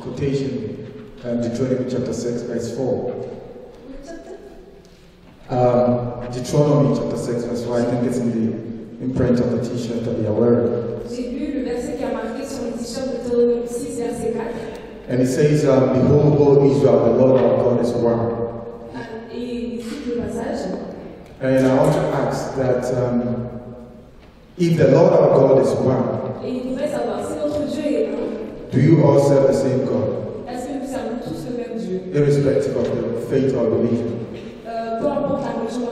quotation, um, Deuteronomy chapter 6, verse 4. Um, Deuteronomy chapter 6, verse 4. I think it's in the imprint of the t-shirt that we are wearing. J'ai lu le verset qui a marqué sur le t-shirt de Deutéronome 6, verset 4. And it says, um, Behold, O Israel, the Lord our God is one. Et il cite le passage. And I want to ask that um, if the Lord our God is one, Et il voudrait savoir si notre Dieu est un, do you all serve the same God, est-ce que nous servons tous le même Dieu irrespective of the faith or religion? Euh, Peu importe la religion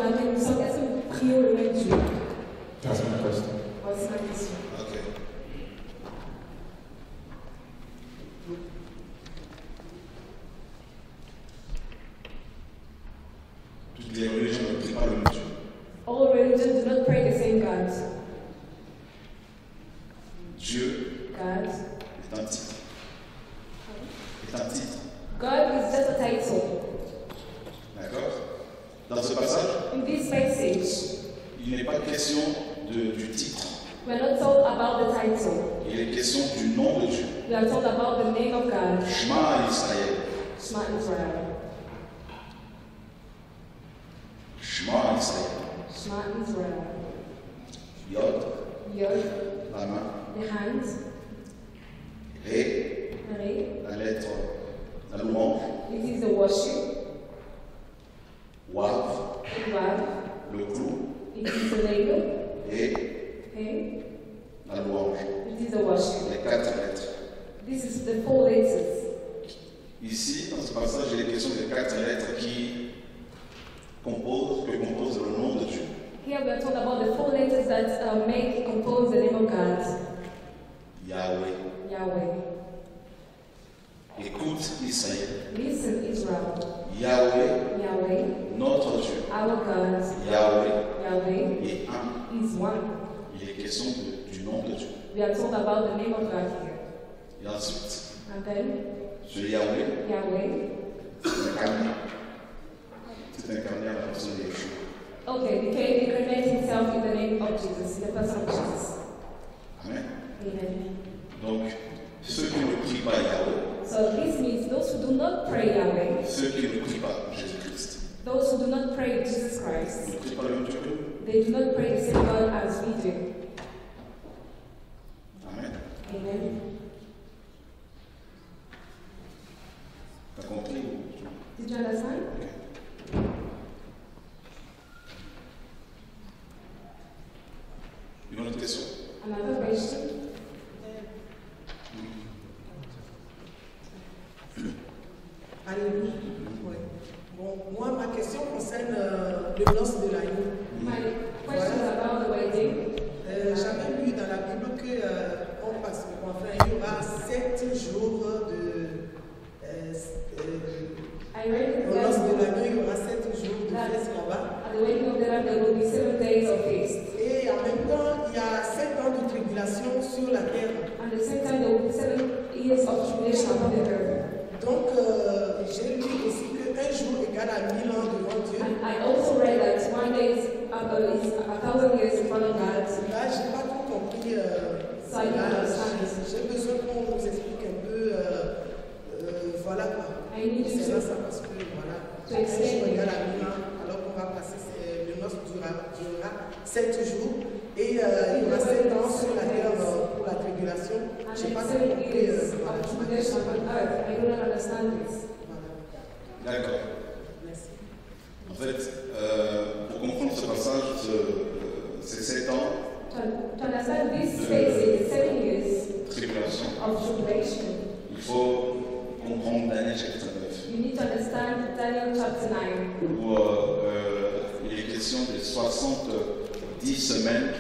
égale à mille ans devant Dieu. And I also read that one day is, is a thousand years in front of God. Là, je n'ai pas tout compris. euh, Ça y est, là, understand. J'ai besoin qu'on nous explique un peu. euh, euh, voilà quoi. I need you C'est to ça parce que voilà. jour égale à mille ans, alors qu'on va passer, le noce durera, durera sept jours. Et euh, il y aura sept ans sur la terre euh, pour la tribulation. Je n'ai pas compris. voilà, je tribulation upon earth. I do not understand this. Voilà. D'accord. Merci. En fait, euh, pour comprendre ce passage, ce- euh, ces sept ans To, to understand this space in seven years de tribulation, of tribulation, il faut comprendre Daniel chapitre 9, you need to understand Daniel chapter 9, où euh, il est question des 70 semaines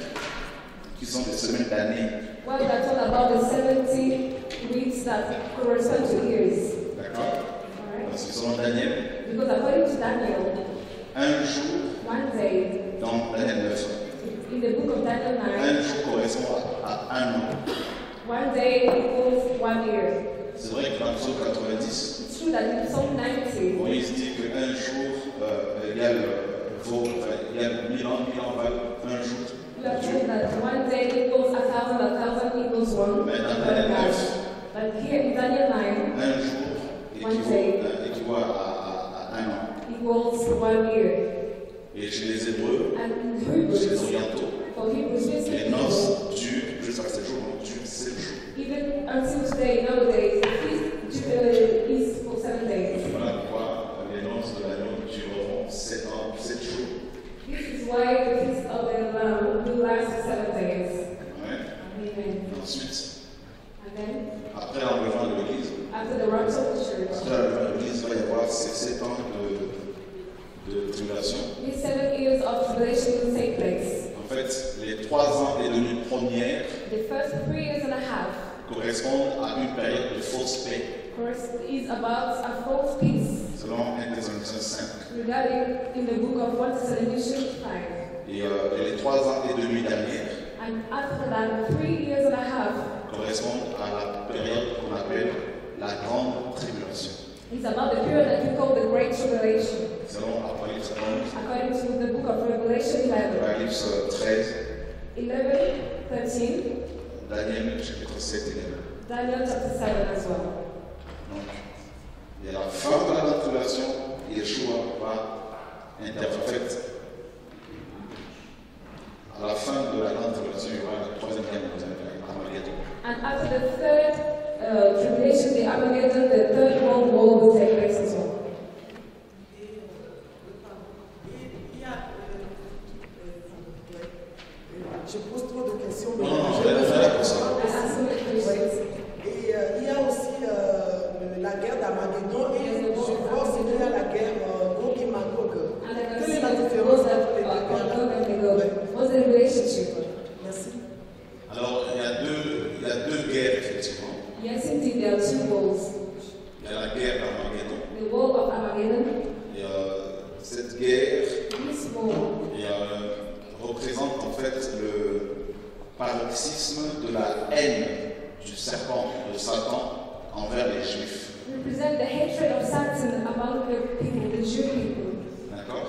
qui sont des semaines d'année. where we are told about the 70 weeks that correspond to years. D'accord? Alright? Parce que selon Daniel, Because according to Daniel, un jour one day, dans Daniel 9, in the book of Daniel 9, un jour correspond à, à un an. one day equals one year. C'est vrai que dans le psaume 90, True that in Psalm qu'un jour, euh, il y a le il y a mille ans, mille ans, un jour. We that one day equals a thousand, a thousand equals one. Mais dans Daniel 9, but here in Daniel 9, un jour équivaut, euh, équivaut à, à, à un an. Equals one year. Et chez les Hébreux, And in Hebrews, chez les Orientaux, for Hebrews, les noces durent jusqu'à ce jour, durent sept jours. Even until today, nowadays, the Amen. Ensuite. Après l'enlèvement de l'Église. Après de l'Église, il va y avoir ces sept ans de, de tribulation. En fait, les trois ans et demi premières. Correspondent à une période de fausse paix. Course is about a false peace. selon 1 Thessaloniciens 5. Regarding in the book of 1 Thessalonians 5. Et, euh, et les trois ans et demi dernières And after that, three years and a half correspondent à la période qu'on appelle la grande tribulation, is about the period that we call the Great Tribulation. selon Apocalypse 11, According to the book of Revelation 11. Apocalypse 13, 11, 13, Daniel chapitre 7 et 9. Daniel chapter 7 as well. Donc, il y a la fin de la et Yeshua va fait, à la fin de la grande tribulation, il y aura la troisième guerre mondiale, Armageddon. And after the third uh, tribulation, the Armageddon, the third world war will take place as well. Et, et il y a. ouais, je pose trop de questions. mais Non, non, non, je vous allez pose faire la la question. I ask so many questions. Et euh, il y a aussi euh, la guerre d'Armageddon et je vois aussi qu'il y a la guerre euh, Gog et Magog. And I can Quelle est la différence entre les deux guerres? Merci. Alors, il y, a deux, il y a deux guerres, effectivement. Yes, indeed, there are two wars. Il y a la guerre d'Armageddon. The war of Armageddon, Et euh, cette guerre this war et, euh, représente en fait le paroxysme de la haine du serpent, de Satan, envers les Juifs. Represent the hatred of Satan among the people, the Jew people. D'accord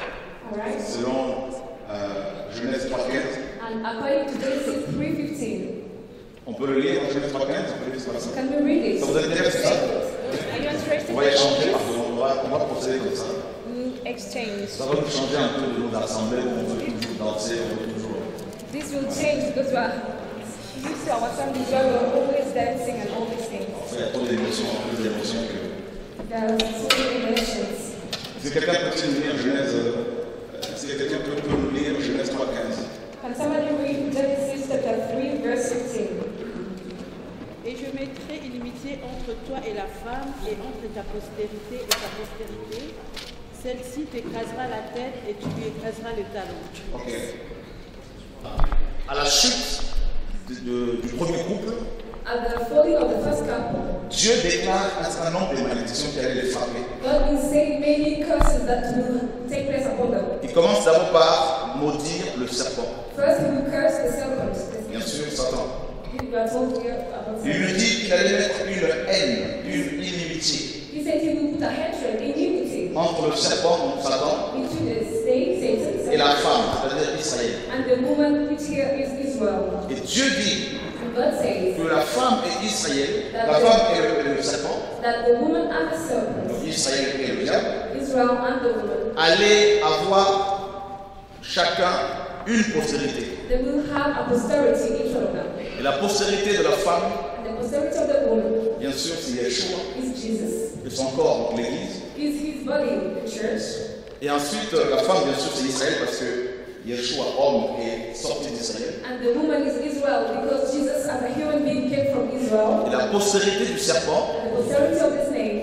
Alright? Selon euh, Genèse 3.15, And according to Genesis 3.15, on peut le lire dans Genèse 3.15, on peut lire ça. can we read it? Ça vous intéresse ça Are you interested On va échanger, parce qu'on va, on va procéder comme ça. Mm, exchange? Ça va nous changer un peu de nos assemblées où on veut toujours danser, on veut toujours. This will change because we are used to our Sunday where we're always dancing and all these things. En fait, il y a trop d'émotions, plus d'émotions que. Que quelqu'un peut nous lire Genèse euh, que quelqu'un peut, peut nous lire Genèse 3.15 Can somebody read Genesis chapter 3, verse 15? Et je mettrai inimitié entre toi et la femme, et entre ta postérité et ta postérité. Celle-ci t'écrasera la tête et tu lui écraseras les talons. Ok. À la chute de- de- du premier couple, Dieu déclare un certain nombre de malédictions qui allaient les frapper. Il commence d'abord par maudire le serpent. First, he will curse the serpent. Bien sûr, Satan. Il lui dit qu'il allait mettre une haine, une inimitié entre le serpent, donc Satan, et la femme, c'est-à-dire Israël. and the woman which here is Israel. Et Dieu dit que la femme est Israël, la femme est le, serpent, donc Israël et le diable, allaient avoir chacun une postérité. they will have a posterity, each one of them. Et la postérité de la femme, And the posterity of the woman bien sûr, c'est Yeshua, et son corps, donc l'Église. is his body, the church. Et ensuite, la femme, bien sûr, c'est Israël, parce que Yeshua, homme, est sorti d'Israël. And the woman is Israel because Jesus, as a human being, came from Israel. Et la postérité du serpent, And the posterity of this name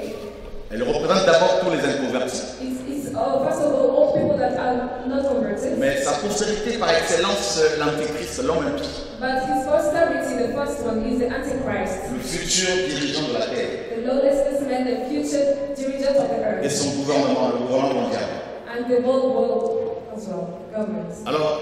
elle représente d'abord tous les inconvertis. is, is uh, first of all, all people that are not converted. Mais sa postérité par excellence, l'antéchrist, l'homme impie, But his posterity, the first one, is the Antichrist, le futur dirigeant de la terre the lawless man, the future dirigent of the et son gouvernement, le gouvernement mondial. and the whole world. Alors,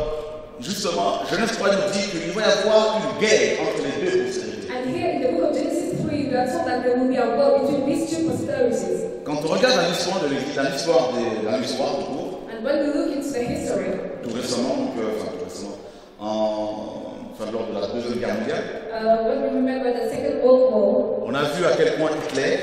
justement, Genèse 3 nous dit qu'il va y avoir une guerre entre les deux postérités. And here in the book of Genesis 3, we are told that there will be a war between these two posterities. Quand on regarde dans l'histoire de l'Église, dans l'histoire de dans l'histoire tout court, tout récemment, donc, euh, enfin tout récemment, en, enfin, lors de la Deuxième Guerre mondiale, uh, War, on a vu à quel point Hitler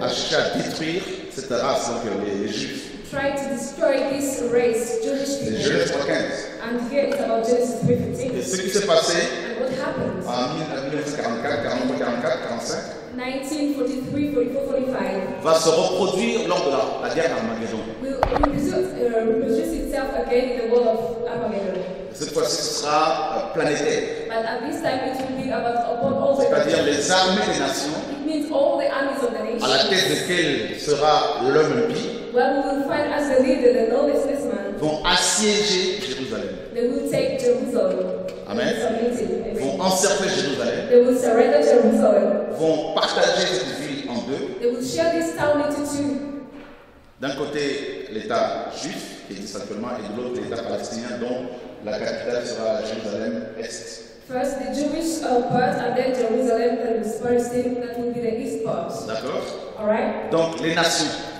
a cherché à détruire cette race, donc euh, les, les Juifs. Tried to destroy this race, Jewish C'est people. Genèse 3.15. And here it's about Genesis Et 3.15. ce qui s'est passé And what happened? en 1944, 43, 44, 45 1943, 44, 45 va se reproduire lors de la, la guerre d'Armageddon. will reproduce, uh, reproduce itself again in the world of Armageddon? Cette fois-ci, ce sera euh, planétaire. But at this time it will be about upon all the C'est-à-dire les armées des nations It means all the armies of the à la tête duquel sera l'homme impie, The the vont assiéger Jérusalem, They will take Jerusalem. Amen. Vont encercler Jérusalem, They will surrender Jerusalem. vont partager cette ville en deux. They will share this town into two. D'un côté, l'État juif qui existe actuellement, et de l'autre, l'État palestinien dont la capitale sera Jérusalem-Est. First the Jewish uh, part and then Jerusalem that is Palestine that will be the east part. D'accord Alright? Donc les nations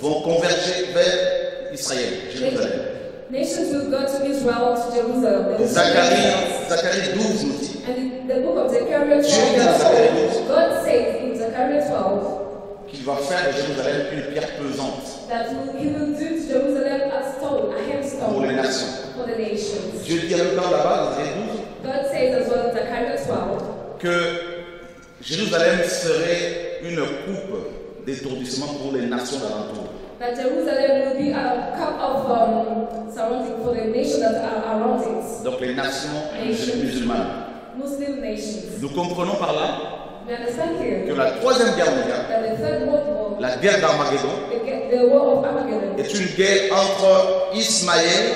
Vont converger vers Israël, Jérusalem. Nations will go to Israel, to Jerusalem. They will Zacharie, Zacharie 12 nous dit And in the book of Zechariah 12, Dieu dit dans Zacharie 12 God says in Zechariah 12 qu'il va faire de Jérusalem une pierre pesante that he will do to Jerusalem a stone, a pour les nations. for the nations. Dieu dit en même temps là-bas, dans Zacharie 12, God says as well in Zechariah 12 que Jérusalem serait une coupe d'étourdissement pour les nations d'alentour. that Jerusalem will be a cup of um, surrounding for the nations that are around it, Donc les nations musulmanes. Muslim nations. Nous comprenons par là que la troisième guerre mondiale, la guerre d'Armageddon, est une guerre entre Ismaël,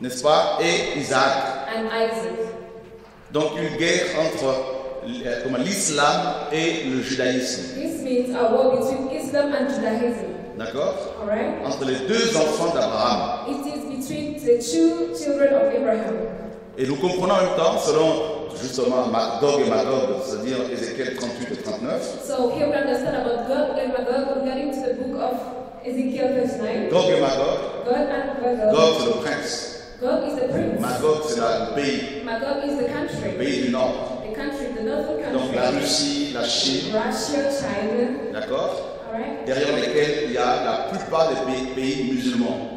n'est-ce pas, et Isaac. and Isaac. Donc une guerre entre l'islam et le judaïsme. This means a war between Islam and Judaism. D'accord? Alright? Entre les deux enfants d'Abraham. It is between the two children of Abraham. Et nous comprenons en même temps, selon justement Magog et Magog, c'est-à-dire Ézéchiel 38 et 39, So here we understand about God and Magog regarding to the book of Ezekiel 39. Gog et Magog, God and Magog. Gog c'est le prince, God is the prince. Magog c'est le pays, Magog is the le country. pays du nord. Donc la. Russie, la Chine, d'accord? Derrière lesquels il y a la plupart des pays, pays musulmans.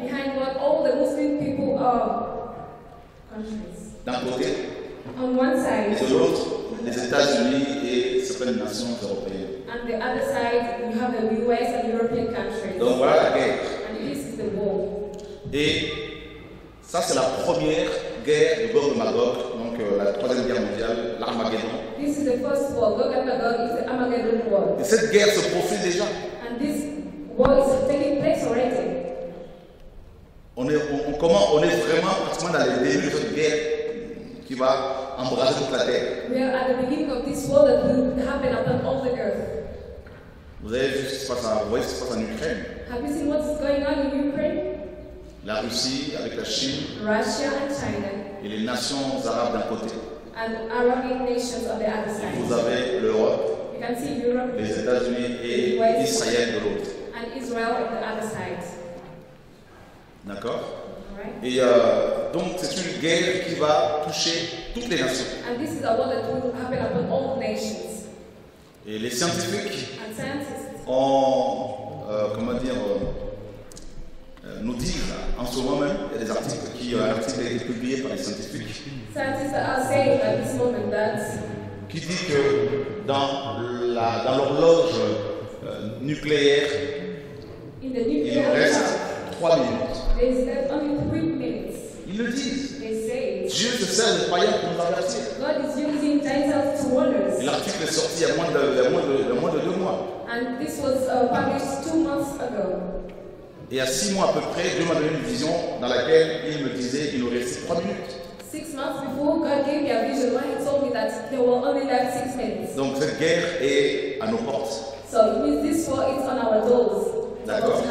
D'un côté, On one et side, de l'autre, les États-Unis et certaines nations européennes. and the other side, you have the US and European countries. Donc voilà la guerre. And this is the war. Et ça, c'est la première guerre de Gog et Magog, donc euh, la troisième guerre mondiale, l'Armageddon. Et cette guerre se profile déjà. And this war is taking place already. On est, on, comment, on est vraiment pratiquement dans les débuts de cette guerre qui va embraser toute la terre. We are at the beginning of this war that will happen upon all the earth. Vous avez vu ce qui se passe en, vous voyez ce qui se passe en Ukraine. Have you seen what's going on in Ukraine? La Russie avec la Chine Russia and China, et les nations arabes d'un côté. and Arabic nations on the other Et vous avez l'Europe, You can see Europe les États-Unis et Israël de l'autre. and Israel on the other side. D'accord? Et euh, donc c'est une guerre qui va toucher toutes les nations. And this is a war that will happen upon all nations. Et les scientifiques And scientists ont, euh, comment dire, euh, nous disent en ce moment même, il y a des articles qui, euh, un article a été publié par les scientifiques scientists are saying at this moment that qui dit que dans la- dans l'horloge euh, nucléaire, il reste attack, 3 minutes. Ils le disent. Dieu se sert des païens pour nous avertir. L'article est sorti il y a moins de, il y a moins de, il y a moins de deux mois. And this was uh, published two months ago. Et à six mois à peu près, Dieu m'a donné une vision dans laquelle il me disait qu'il nous restait trois minutes. Six months before, God gave me a vision where He told me that there were only left six minutes. Donc cette guerre est à nos portes. So it means this war is on our doors. D'accord.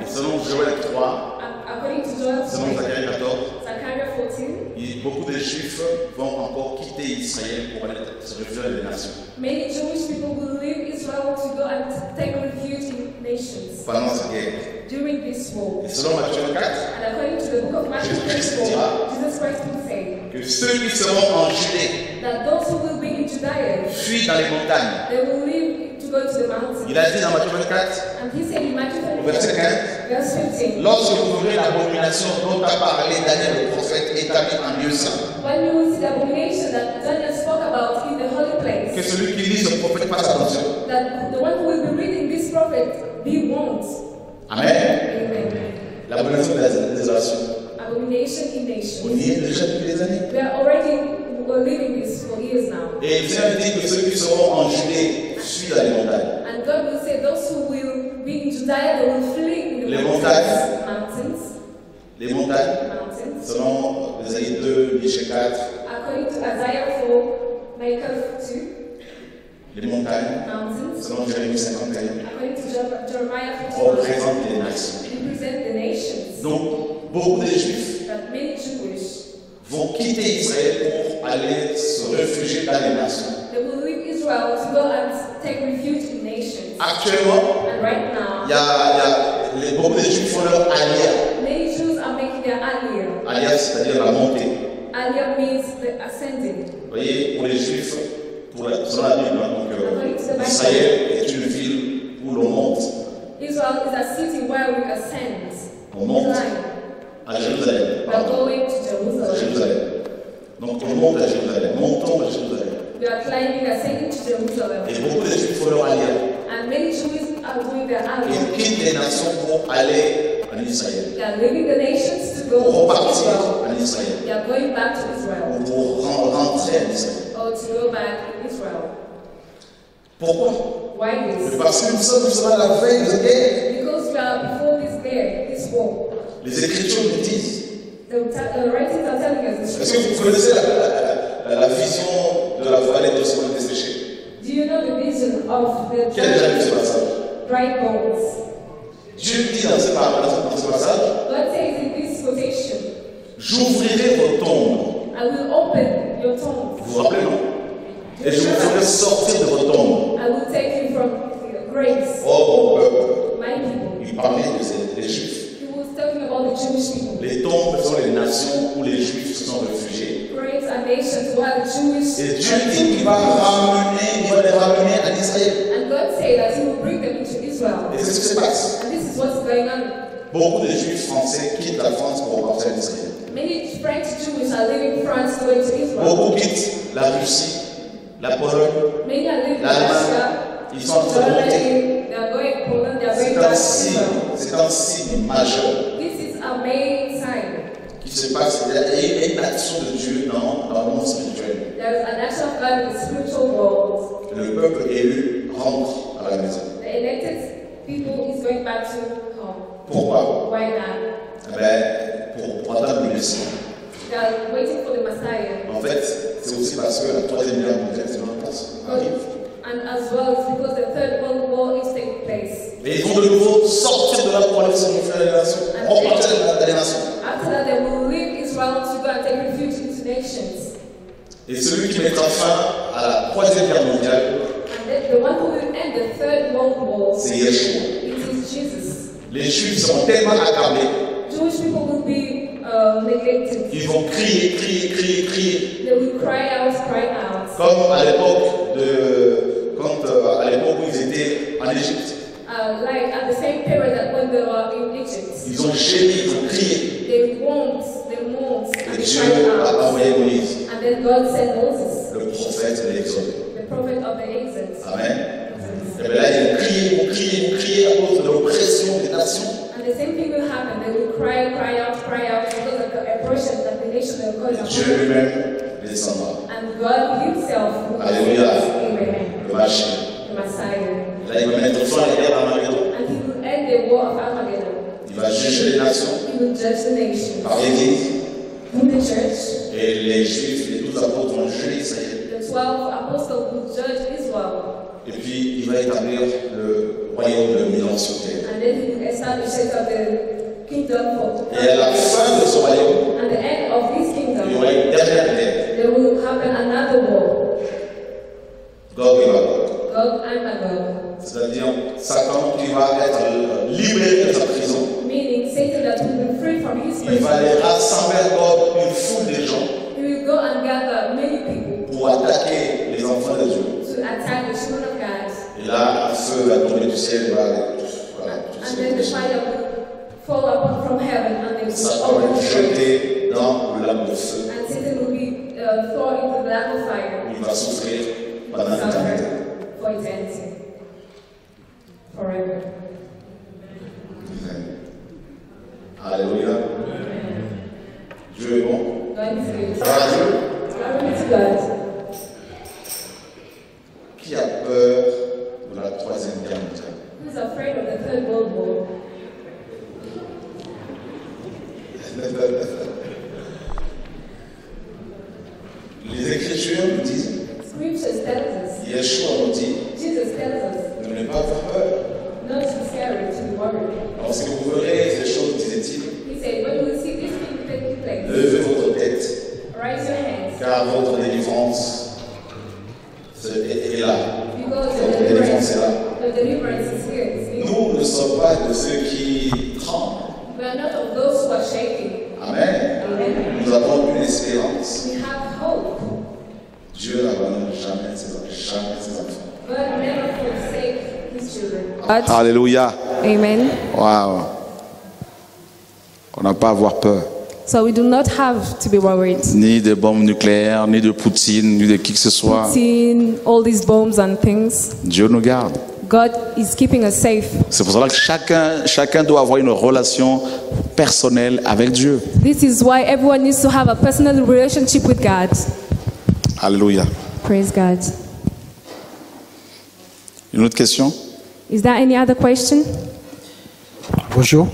Et selon Joël 3, Ac- According to Joel selon 3, Zacharie 14, Zechariah 14, il- beaucoup de Juifs vont encore quitter Israël pour aller se réfugier dans les nations many Jewish people will leave Israel to go and take refuge in nations pendant cette guerre. during this war. Et selon Matthieu 24, And according to the book of Matthew Jésus-Christ 24, dira Jesus Christ will say que ceux qui seront en Judée that those who will be in Judea, fuient dans les montagnes. they will leave Il a dit dans Matthieu 24, And he said in Matthew au 24, verset 15, verse 15, Lorsque vous verrez l'abomination dont a parlé Daniel le prophète établi en lieu saint, when you will see the abomination that Daniel spoke about in the holy que place, celui qui lit ce prophète fasse attention. that the one who will be reading this prophet be warned. Amen. L'abomination de la désolation. Abomination in On nations. y est déjà depuis des années. We are already were living this for years now. Et le Seigneur dit que ceux qui seront en Judée fuient dans les montagnes. And God will say, those who will be in Judea, they will flee in the Les mountains. Mountains. Les montagnes, Mountains. selon Isaïe 2, Michée 4, According to Isaiah 4, Micah 2, les montagnes, mountains. selon Jérémie 51, According to Jer- Jeremiah 51, représentent les nations. represent the nations. Donc, beaucoup de Juifs That many Jewish, vont quitter Israël pour aller se réfugier dans les nations. they will leave Israel to go and take refuge in nations. Actuellement, And right now, il y a, il y a- les, Juifs font leur alliance. many Jews are making their aliyah. C'est-à-dire la montée. Aliyah means the ascending. Vous voyez, pour les Juifs, pour la, selon la Bible, hein, donc, euh, Israël est une ville où l'on monte. Israel is a city where we ascend. On monte à Jérusalem. We are Pardon, going to à Jerusalem. Jérusalem. Donc on monte à Jérusalem, montons à Jérusalem. We are climbing, ascending to Jerusalem. Et beaucoup de Juifs font leur alliance. And many Jews are doing their Ils quittent les nations pour aller en Israël. They are leaving the nations to Pour go to repartir Israel. en Israël. They are going back to Israel. Pour ren- rentrer en Israël. Or to go back in Israel. Pourquoi? Why this? Parce que nous sommes, à la veille de guerre. Because we are before this day, this war. Les Écritures nous disent. The, ta- the writings are telling us Est-ce que vous connaissez la, la- la- la vision de la vallée d'ossements desséchés Do you know the vision of the Qui a déjà vu ce passage? Dry bones? Dieu dit dans ce, dans ce- passage God says in this quotation, J'ouvrirai vos tombes. I will open your tombs. Vous vous rappelez, non? Et je vous ferai sortir de vos tombes. I will take you from the graves, Oh mon peuple. my people. Il parlait de ces- des Juifs. Les tombes sont les nations où les Juifs se sont réfugiés. Et Dieu dit qu'il va ramener, il va les ramener en Israël. And God said that He will bring them into Israel. Et c'est ce qui se passe. And this is what's going on. Beaucoup de Juifs français quittent la France pour repartir en Israël. Many French Jews are leaving France going to Israel. Beaucoup quittent la Russie, la Pologne. Many are leaving L'Allemagne. Russia, Ils sont en C'est un signe, c'est un signe majeur This is a main sign. qui se passe. Il y a- une action de Dieu dans, dans le monde spirituel. Le peuple élu rentre à la maison. Pourquoi? Why not? Eh ben, pour, pour attendre le Messie. En fait, c'est aussi parce que la troisième guerre mondiale en place, arrive. And as well, it's because the third world war is taking place. Et ils vont de nouveau sortir de là pour aller se refaire les nations, repartir dans les nations. After that, they will leave Israel to go and take refuge into nations. Et celui qui mettra fin à la troisième guerre mondiale, And then the one who will end the third world war, c'est Yeshua. Les Juifs seront tellement accablés, Jewish people will be uh, ils vont crier, crier, crier, crier. They will cry out, cry out. Comme à l'époque de, quand euh, à l'époque où ils étaient en Égypte, Uh, like at the same period that when they were in Egypt, ils ont gémi, ils ont crié. they mourned, they mourned, Et Dieu a envoyé Moïse, And then God sent Moses, le prophète de l'Exode. the prophet of the Exodus. Amen. Et bien là, ils ont crié, ont crié, ont crié à cause de l'oppression des nations. And the same thing will happen. They will cry, cry out, cry out because of the oppression that the nation will cause. Dieu lui-même descendra. And God Himself will Alléluia. Là, il va mettre fin à la guerre d'Armageddon. And He will end the war of Armageddon. Il va juger les nations He will judge the nations. par l'Église. Et les Juifs, les douze apôtres vont juger Israël. the 12 apostles will judge Israel. Et puis, il va établir le royaume de mille ans sur terre. And then He will establish it of the kingdom for Et à la fin de ce royaume, At the end of this il y kingdom, aura une dernière guerre. there will happen another war. Gog and Magog. C'est-à-dire Satan qui va être libéré de sa prison. Meaning Satan that will be free from his Il va aller rassembler encore une foule de gens He will go and gather many people pour attaquer les enfants de Dieu. to attack the children of God. Et là, un feu va tomber du ciel, va aller. Voilà, And then the fire will fall upon from heaven and they will Satan jeté dans le lac de feu. And Satan will be uh, thrown into the lake of fire. Il va souffrir pendant l'éternité forever. Alléluia. Dieu est bon. Qui a peur de la troisième guerre mondiale? Who's afraid of the third world war? Les Écritures nous disent Scriptures tells us, Yeshua nous dit, Jesus tells us, ne voulez pas peur. not to to worried. Lorsque vous verrez ces choses, disait-il, He said, when you see this thing taking place, levez votre tête, raise your hands, car votre délivrance est, là. because the Votre délivrance deliverance, est là. the deliverance is here. Nous ne sommes pas de ceux qui tremblent. We are not of those who are shaking. Amen. Amen. Nous avons une espérance. We have hope. Dieu n'abandonne jamais ses, jamais ses enfants. God never forsake his children. Alléluia. Amen. Waouh. On n'a pas à avoir peur. So we do not have to be worried. Ni des bombes nucléaires, ni de Poutine, ni de qui que ce soit. Seeing all these bombs and things, Dieu nous garde. God is keeping us safe. C'est pour cela que chacun, chacun doit avoir une relation personnelle avec Dieu. This is why everyone needs to have a personal relationship with God. Alléluia. Praise God. Une autre question? Is there any other question? Bonjour.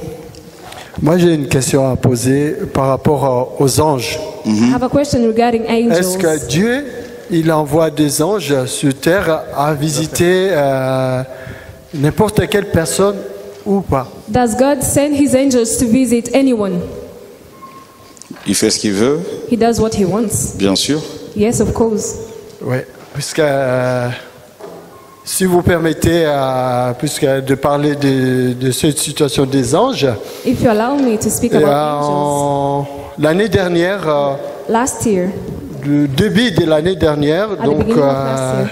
Moi, j'ai une question à poser par rapport euh, aux anges. I have a question regarding Est-ce que angels. Dieu, il envoie des anges sur terre à visiter euh, n'importe quelle personne ou pas? Does God send his angels to visit anyone? Il fait ce qu'il veut, He does what he wants. bien sûr. Yes, of course. Oui. Puisque, euh, si vous permettez, euh, puisque de parler de, de cette situation des anges, If you allow me to speak about euh, angels, l'année dernière, euh, last year, le début de l'année dernière, at donc euh,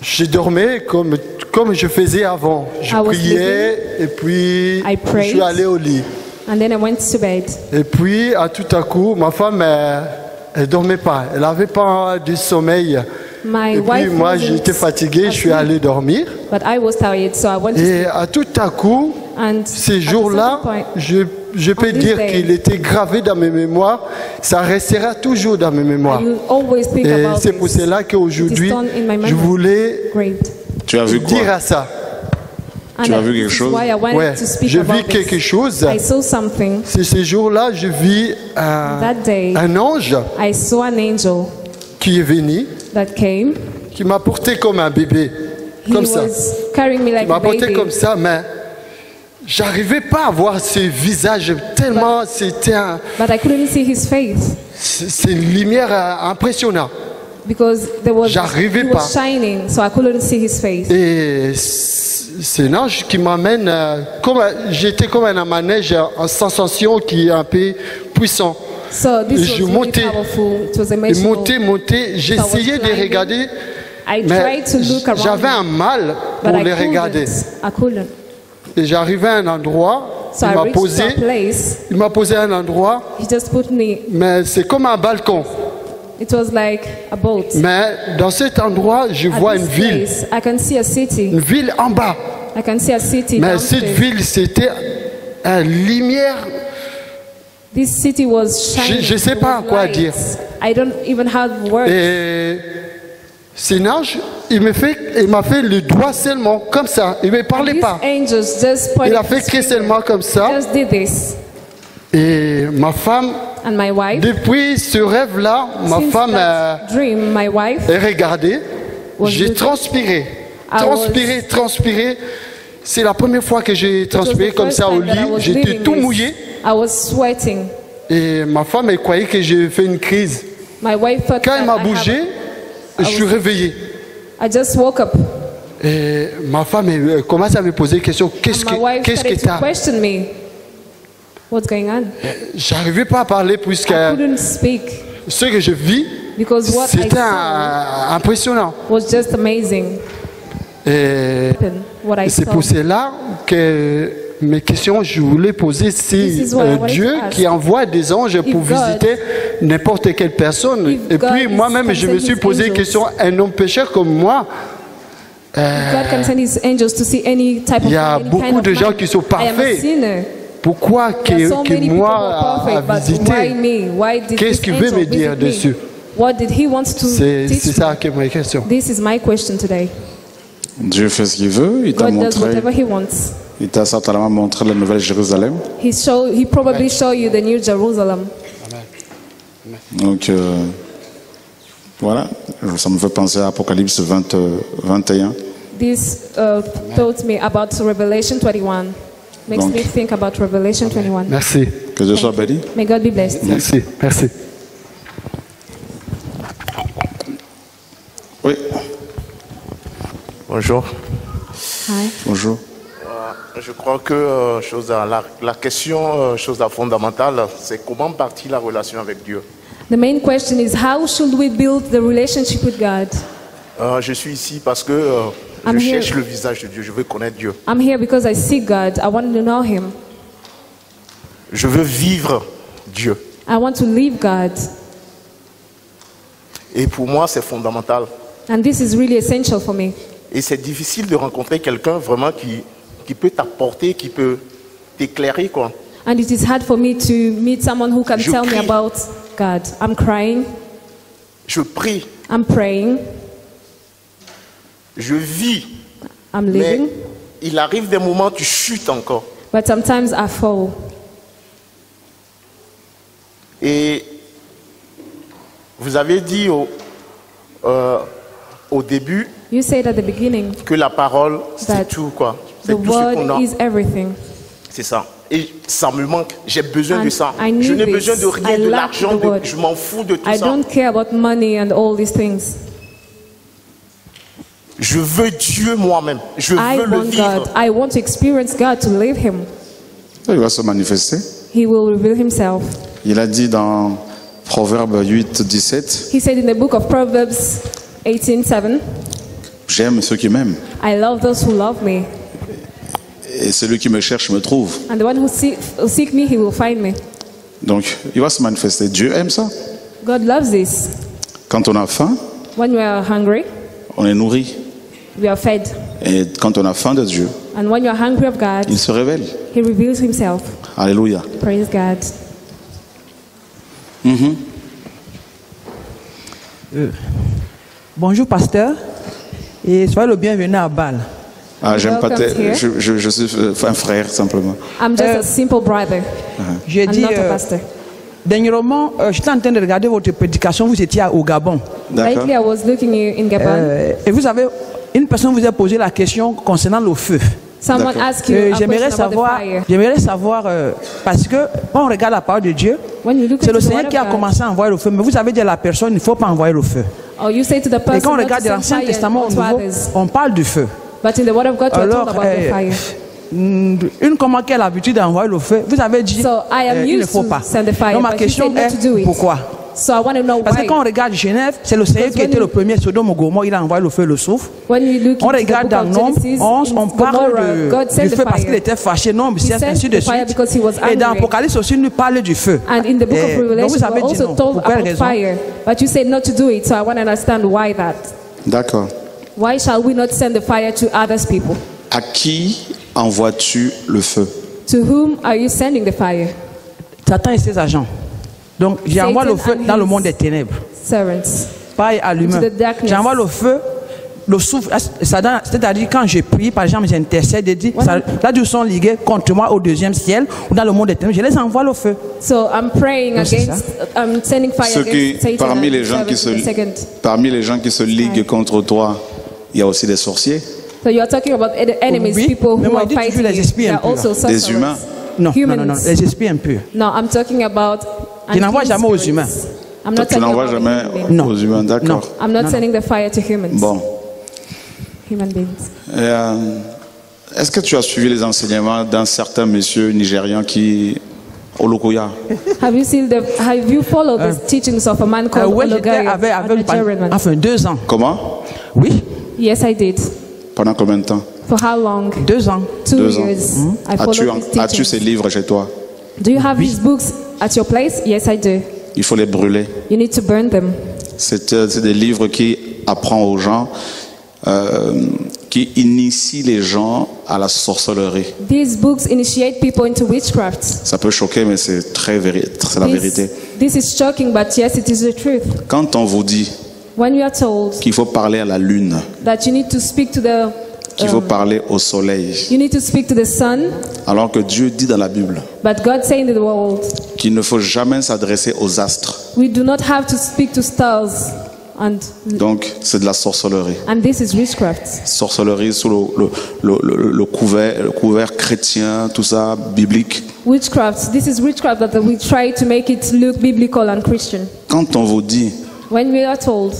je dormais comme, comme je faisais avant. Je I priais et puis I je prayed. suis allé au lit. and then I went to bed. Et puis, à tout à coup, ma femme, elle, dormait pas. Elle n'avait pas de sommeil. My Et puis, wife moi, j'étais fatigué, je suis allé dormir. But I was tired, so I went to Et sleep. à tout à coup, And ces jours-là, je, je peux dire qu'il était gravé dans mes mémoires. Ça restera toujours dans mes mémoires. Et c'est pour cela qu'aujourd'hui, je memory. voulais Great. Tu as vu quoi? dire à ça. Tu as vu quelque chose why I wanted Ouais, to speak je vis quelque chose. I saw something. C'est ces jours-là, je vis un, That day, un ange I saw an angel qui est venu, that came. qui m'a porté comme un bébé, He comme ça. was carrying me Il like m'a a porté baby. comme ça, mais j'arrivais pas à voir ce visage tellement c'était un, But I couldn't see his face c'est c'est une lumière euh, impressionnante. Because there was J'arrivais pas. was shining, so I couldn't see his face. Et c'est un ange qui m'amène euh, comme j'étais comme un manège en sensation qui est un peu puissant. So this je was really montais. powerful. It was monter, monter, j'essayais de regarder, I mais tried to look around, j'avais un mal pour I les couldn't. regarder. I couldn't. Et j'arrivais à un endroit, So il I m'a posé, a place. il m'a posé à un endroit, He just put me. mais c'est comme un balcon. It was like a boat. Mais dans cet endroit, je At vois this une ville, place, I can see a city. une ville en bas. I can see a city. Mais cette ville, c'était une lumière. This city was shining. je sais It pas quoi light. dire. I don't even have words. Et ange, il me fait, il m'a fait le doigt seulement, comme ça. Il me parlait pas. just Il a fait que seulement comme ça. Just did this. Et ma femme, And my wife, depuis ce rêve-là, ma femme euh, that dream, my wife, est regardée. Was J'ai transpiré, transpiré, transpiré. C'est la première fois que j'ai transpiré comme ça au lit. J'étais tout mouillé. I was sweating. Et ma femme, elle croyait que j'ai fait une crise. My wife thought Quand elle m'a bougé, je suis réveillé. I just woke up. Et ma femme elle commence à me poser des questions. Qu'est-ce que qu'est-ce que t'as? What's going on? J'arrivais pas à parler puisque I couldn't speak ce que je vis, because what I c'était saw impressionnant. was just amazing. Et What I c'est saw. pour cela que mes questions, je voulais poser This si is what I euh, wanted Dieu to ask. qui envoie des anges pour God- visiter n'importe quelle personne. If Et God puis is- moi-même, can je me send suis his posé angels. question, un homme pécheur comme moi, God can send His angels to see any type of Il y a any kind beaucoup of de gens man. qui sont I am a parfaits. sinner. Pourquoi There are que, so que many people who moi à, perfect, but why visiter me? Why did Qu'est-ce qu'il veut me dire dessus? What did he want to C'est ça qui est ma question. This is my question today. Dieu fait ce qu'il veut. Il t'a montré, whatever he wants. il t'a certainement montré la nouvelle Jérusalem. He show he probably show you the new Jerusalem. Donc euh, voilà, ça me fait penser à Apocalypse 20, euh, 21. This uh, taught me about Revelation 21. Makes Donc- me think about Revelation 21. Merci. Que Dieu soit béni. May God be blessed. Merci. Merci. Oui, Bonjour. Hi. bonjour. Euh, Je crois que euh, chose à- la, la question euh, chose à fondamentale, c'est comment partir la relation avec Dieu? The main question is how should we build the relationship with God? Euh, je suis ici parce que euh, je I'm here. cherche le visage de Dieu, je veux connaître Dieu. I'm here because I see God. I want to know Him. Je veux vivre Dieu. I want to live God. Et pour moi, c'est fondamental. And this is really essential for me. Et c'est difficile de rencontrer quelqu'un vraiment qui, qui peut t'apporter, qui peut t'éclairer. quoi. And it is hard for me to meet someone who can Je tell me prie. about God. I'm crying. Je prie, I'm praying. Je vis, I'm mais living. il arrive des moments où tu chutes encore. But sometimes I fall. Et vous avez dit au, euh, au début You said at the beginning que la parole, c'est that tout, quoi. the C'est tout ce qu'on a. is everything. C'est ça. Et ça me manque. J'ai besoin And de ça. Je n'ai besoin de rien, I de l'argent. Je m'en fous de tout I ça. don't care about money and all these things. Je veux Dieu moi-même. Je I veux le want vivre. God. I want to experience God, to live Him. Il va se manifester. He will reveal Himself. Il a dit dans Proverbe 8, 17, He said in the book of Proverbs 18:7, J'aime ceux qui m'aiment. I love those who love me, Et celui qui me cherche me trouve. and the one who seek, who seek me, he will find me. Donc, il va se manifester. Dieu aime ça. God loves this. Quand on a faim, When we are hungry, on est nourri. We are fed. Et quand on a faim de Dieu, And when you are hungry of God, il se révèle. He reveals Himself. Alléluia. Praise God. Bonjour pasteur et soyez le bienvenu à Bâle. Ah, j'aime pas tes- here. je, je, je suis euh, un frère simplement. I'm just Euh, a simple brother. Dit, not a euh, pastor. dernièrement, euh, j'étais en train de regarder votre prédication, vous étiez au Gabon. D'accord. Lately, I was looking in Gabon. Euh, et vous avez, une personne vous a posé la question concernant le feu. Someone d'accord. asked you Euh, J'aimerais savoir, j'aimerais savoir euh, parce que quand on regarde la parole de Dieu, c'est le Seigneur qui a commencé à envoyer le feu, mais vous avez dit à la personne, il ne faut pas envoyer le feu. or you say to the Et person quand on regarde l'Ancien Testament au Nouveau, on parle du feu. But in the word of God, you are Alors, told about the euh, fire. une comment qui a l'habitude d'envoyer le feu, vous avez dit, So I am euh, il ne used faut to pas. send the fire, Donc ma question est, pourquoi? So I want to know Parce que why. quand on regarde Genève, c'est le Seigneur qui when était you- le premier Sodome et Gomorrhe, il a envoyé le feu et le souffle. When you look On into the regarde book dans of Nombre Genesis, 11, in on parle Gomorrah, de, God sent du the feu parce qu'il fire. était fâché, Nombre He 16, sent ainsi de the fire suite. because he was Et dans angry. Apocalypse aussi, il nous parle du feu. And in the book Et of donc vous Revelation, avez we're dit also non. told Pour quelle about raison? fire. But you said not to do it, so I want to understand why that. D'accord. Why shall we not send the fire to others people? À qui envoies-tu le feu? To whom are you sending the fire? Satan et ses agents. Donc j'envoie le feu dans le monde des ténèbres. Servants. Pareil à l'humain. J'envoie le feu, le souffle. donne- C'est-à-dire quand je prie, par exemple, j'intercède et dis, ça- là ils sont ligués contre moi au deuxième ciel ou dans le monde des ténèbres, je les envoie le feu. So I'm praying c'est against, I'm sending fire Ceux qui, Satan parmi les gens qui se, parmi les gens qui se liguent contre toi, il y a aussi des sorciers, So you are talking about the enemies, Oui, people mais who are fighting les you. esprits They are impurs. also des humains. Non, non, non, non, les esprits impurs. No, I'm talking about Je n'envoie jamais aux humains. I'm Toi, not tu n'envoies jamais. Non. aux humains, d'accord. I'm not Non, sending the fire to humans. Bon. Human beings. Euh, Est-ce que tu as suivi les enseignements d'un certain monsieur nigérian qui, Olokoya, Have you seen the? Have you followed the teachings of a man Euh, called oui, j'étais Ologaya, avec, a avec Nigerian enfin deux ans. comment? Oui, Yes, I did. Pendant combien de temps? For how long? deux ans. Two Deux ans. Hmm. years. I followed his as-tu ces teachings. livres chez toi? Do you have his books? At your place? Yes, I do. Il faut les brûler. You need to burn them. C'est euh, c'est des livres qui apprennent aux gens, euh, qui initient les gens à la sorcellerie. These books initiate people into witchcraft. Ça peut choquer, mais c'est très c'est la This, vérité. This is shocking, but yes, it is the truth. Quand on vous dit When we are told qu'il faut parler à la lune, that you need to speak to the qu'il faut um, parler au soleil, you need to speak to the sun, alors que Dieu dit dans la Bible but God to the world, qu'il ne faut jamais s'adresser aux astres. we do not have to speak to stars, and Donc, c'est de la sorcellerie. and this is witchcraft. Sorcellerie sous le, le- le- le- le couvert, le couvert chrétien, tout ça, biblique. Witchcraft. This is witchcraft that we try to make it look biblical and Christian. Quand on vous dit When we are told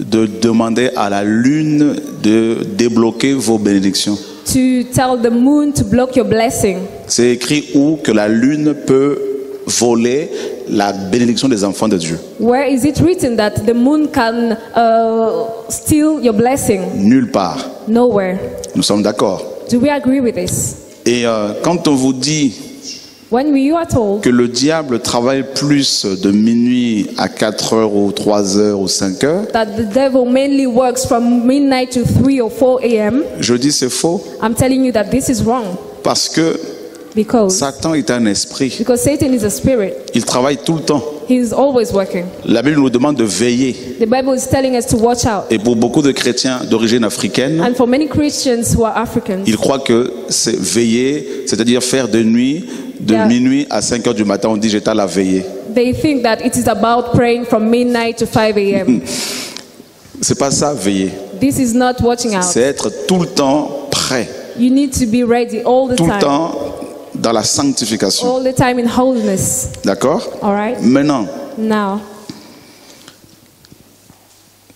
de demander à la lune de débloquer vos bénédictions, to tell the moon to block your blessing, c'est écrit où que la lune peut voler la bénédiction des enfants de Dieu. where is it written that the moon can uh, steal your blessing? Nulle part. Nowhere. Nous sommes d'accord. Do we agree with this? Et euh, quand on vous dit When we are told que le diable travaille plus de minuit à 4 heures ou 3 heures ou 5 heures, that the devil mainly works from midnight to 3 or 4 a.m., je dis c'est faux. I'm telling you that this is wrong. Parce que because Satan est un esprit. because Satan is a spirit. Il travaille tout le temps. He is always working. La Bible nous demande de veiller. The Bible is telling us to watch out. Et pour beaucoup de chrétiens d'origine africaine, And for many Christians who are Africans, ils croient que c'est veiller, c'est-à-dire faire de nuit, de Yeah. minuit à 5 heures du matin, on dit j'étais à la veillée. they think that it is about praying from midnight to 5 a.m. C'est pas ça, veiller. this is not watching out. C'est être tout le temps prêt, You need to be ready all the tout le time. temps dans la sanctification. All the time in holiness. D'accord? All right? Maintenant, Now,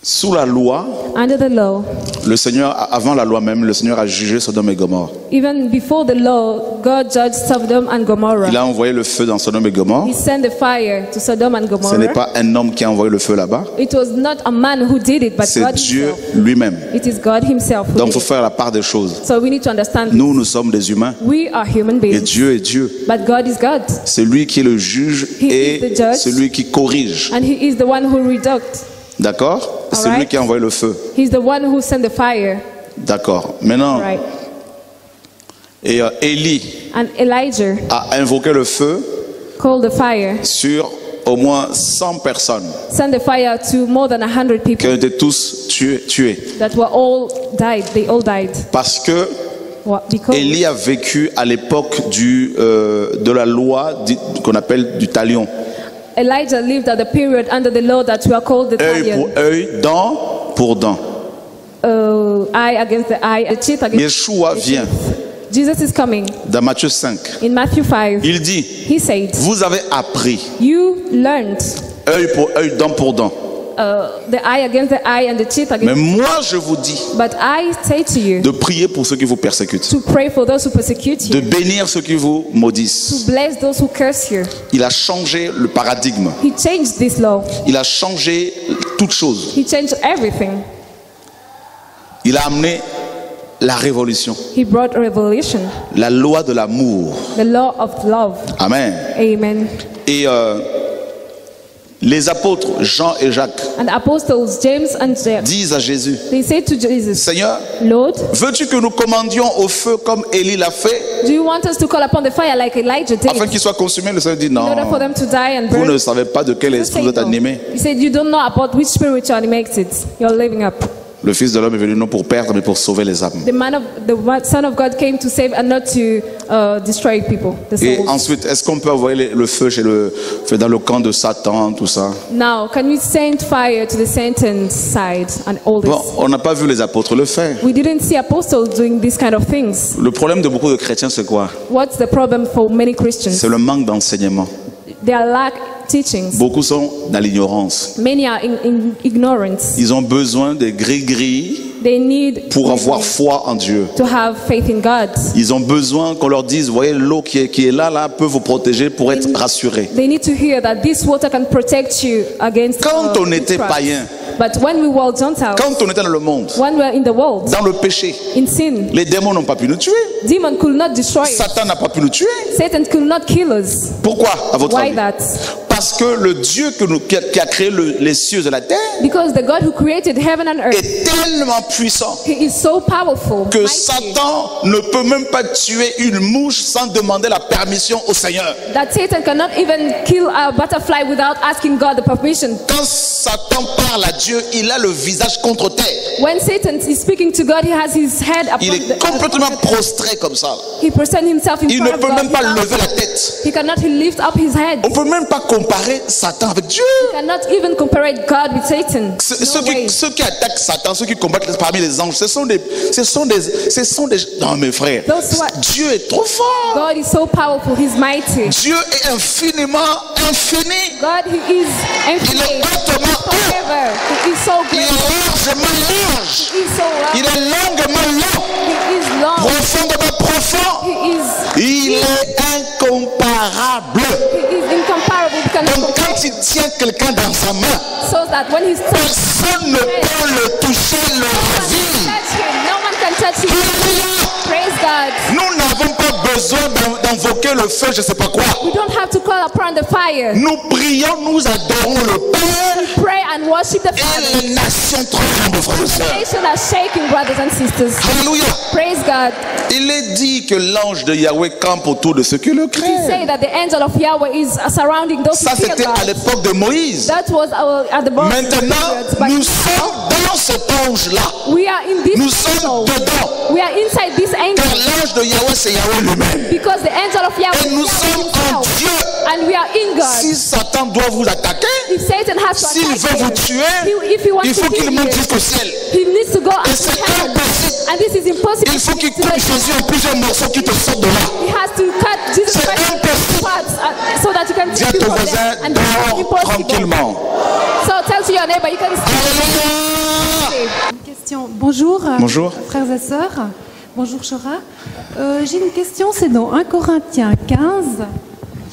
sous la loi, under the law, le Seigneur, avant la loi même, le Seigneur a jugé Sodome et Gomorre. even before the law, God judged Sodom and Gomorrah. Il a envoyé le feu dans Sodome et Gomorre. He sent the fire to Sodom and Ce n'est Gomorrah. pas un homme qui a envoyé le feu là-bas, It was not a man who did it, but c'est God Dieu himself. lui-même. It is God himself who Donc il did faut it. faire la part des choses. So we need to understand. Nous, nous sommes des humains we are human et beings, Dieu est Dieu. but God is God. C'est lui qui est le juge He is et the judge. celui qui corrige. And he is the one who reduced. D'accord C'est lui qui a envoyé le feu. He's the one who sent the fire. D'accord. Maintenant, Right. et euh, Élie And Elijah a invoqué le feu called the fire, sur au moins 100 personnes sent the fire to more than a hundred qui people ont été tous tués. tués. that were all died. They all died. Parce que Élie a vécu à l'époque du, euh, de la loi qu'on appelle du talion. Elijah lived at the period under the law that we are called the Œil pour œil, dent pour dent. Uh, eye against the eye, the teeth against Yeshua vient Jesus is coming. dans Matthieu 5. In Matthew 5, Il dit, he said, vous avez appris You learned œil pour œil, dent pour dent. Uh, the eye against the eye and the teeth Mais against moi, je vous dis But I say to you de prier pour ceux qui vous persécutent, to pray for those who persecute de you, bénir ceux qui vous to maudissent. bless those who curse you. Il a changé le paradigme. He changed this law. Il a changé toute chose. He changed everything. Il a amené la révolution, He brought revelation, la loi de l'amour. the law of love. Amen. Amen. Et euh, les apôtres Jean et Jacques And the apostles James and James, disent à Jésus, they say to Jesus, Seigneur, veux-tu que nous commandions au feu comme Élie l'a fait, do you want us to call upon the fire like Elijah did? Afin qu'il soit consumé Le Seigneur dit in order for non. them to die and Vous ne savez pas de quel esprit vous êtes animé. He said, You don't know about which spirit animated. You're living up. Le Fils de l'homme est venu non pour perdre, mais pour sauver les âmes. The man of the Son of God came to save and not to uh, destroy people, Et ensuite, est-ce qu'on peut envoyer le- feu chez le, fait dans le camp de Satan, tout ça? Now, can we send fire to the Satan's side and all this? Bon, on n'a pas vu les apôtres le faire. We didn't see apostles doing this kind of things. Le problème de beaucoup de chrétiens, c'est quoi? What's the problem for many Christians? C'est le manque d'enseignement. They are lack teachings. Beaucoup sont dans l'ignorance. Many are in, in ignorance. Ils ont besoin de gris-gris They need pour avoir foi en Dieu. to have faith in God. Ils ont besoin qu'on leur dise, voyez, l'eau qui est, qui est là, là, peut vous protéger pour être rassurés. They need to hear that this water can protect you against. Quand on était païen, But when we were Gentiles, quand on était dans le monde, when we were in the world, dans le péché, in sin, les démons n'ont pas pu nous tuer. demon could not destroy us. Satan n'a pas pu nous tuer. Satan could not kill us. Pourquoi, à votre Why avis? that? Parce que le Dieu que nous- qui, a, créé le- les cieux et la terre Because the God who created heaven and earth, est tellement puissant He is so powerful. que mighty, Satan ne peut même pas tuer une mouche sans demander la permission au Seigneur. that Satan cannot even kill a butterfly without asking God the permission. Quand Satan parle à Dieu, il a le visage contre terre. When Satan is speaking to God, he has his head upon Il est the, complètement prostré comme ça. He presents himself in Il ne peut God. même pas He lever la cannot- tête. He cannot lift up his head. On peut même pas comparer Satan avec Dieu. He cannot even compare God with Satan. Ce- No ceux, qui, ceux qui attaquent Satan, ceux qui combattent parmi les anges, ce sont des, ce sont des, ce sont des. Non, mes frères, Dieu est trop fort. God is so powerful. He's mighty. Dieu est infiniment infini. God, He is Il infinite. est hautement haut. He is so Il est largement large. He is so Il long. est longuement long, He is long. profondément profond. He is. Il est incomparable. He is incomparable. Donc quand il tient quelqu'un dans sa main, So that when He's touched, personne ne peut le toucher, le ravir. No. Nous n'avons besoin d'in- d'invoquer le feu, je ne sais pas quoi. We don't have to call upon the fire. Nous prions, nous adorons le Père Pray and worship the et les nations tremblent, frères et sœurs. Nation are shaking, brothers and sisters. Alléluia. Praise God. Il est dit que l'ange de Yahweh campe autour de ceux qui le We craignent. say that the angel of Yahweh is surrounding those Ça, who fear c'était à l'époque de Moïse. That was our, at the moment. Maintenant, nous sommes dans cet ange-là. we are in this Nous sommes angel. dedans. We are inside this Car angel l'ange de Yahweh, c'est Yahweh lui-même. Because the angel of Yahweh Et nous sommes en. Dieu. and we are in God. Si Satan doit vous attaquer, if Satan has to s'il attack veut vous you, tuer, he- if he wants il faut to qu'il kill monte you, jusqu'au ciel. he needs to go Et c'est impossible. And this is impossible. Il faut qu'il coupe. Jésus en plusieurs morceaux qui te sortent de là. He has to cut Jesus C'est impossible. into parts uh, so that you can Dis à ton voisin, impossible. tranquillement. So tell to your neighbor, you can Alléluia. Question. Bonjour, Bonjour. frères et sœurs. Bonjour Chora. Euh, J'ai une question, c'est dans 1 Corinthiens 15.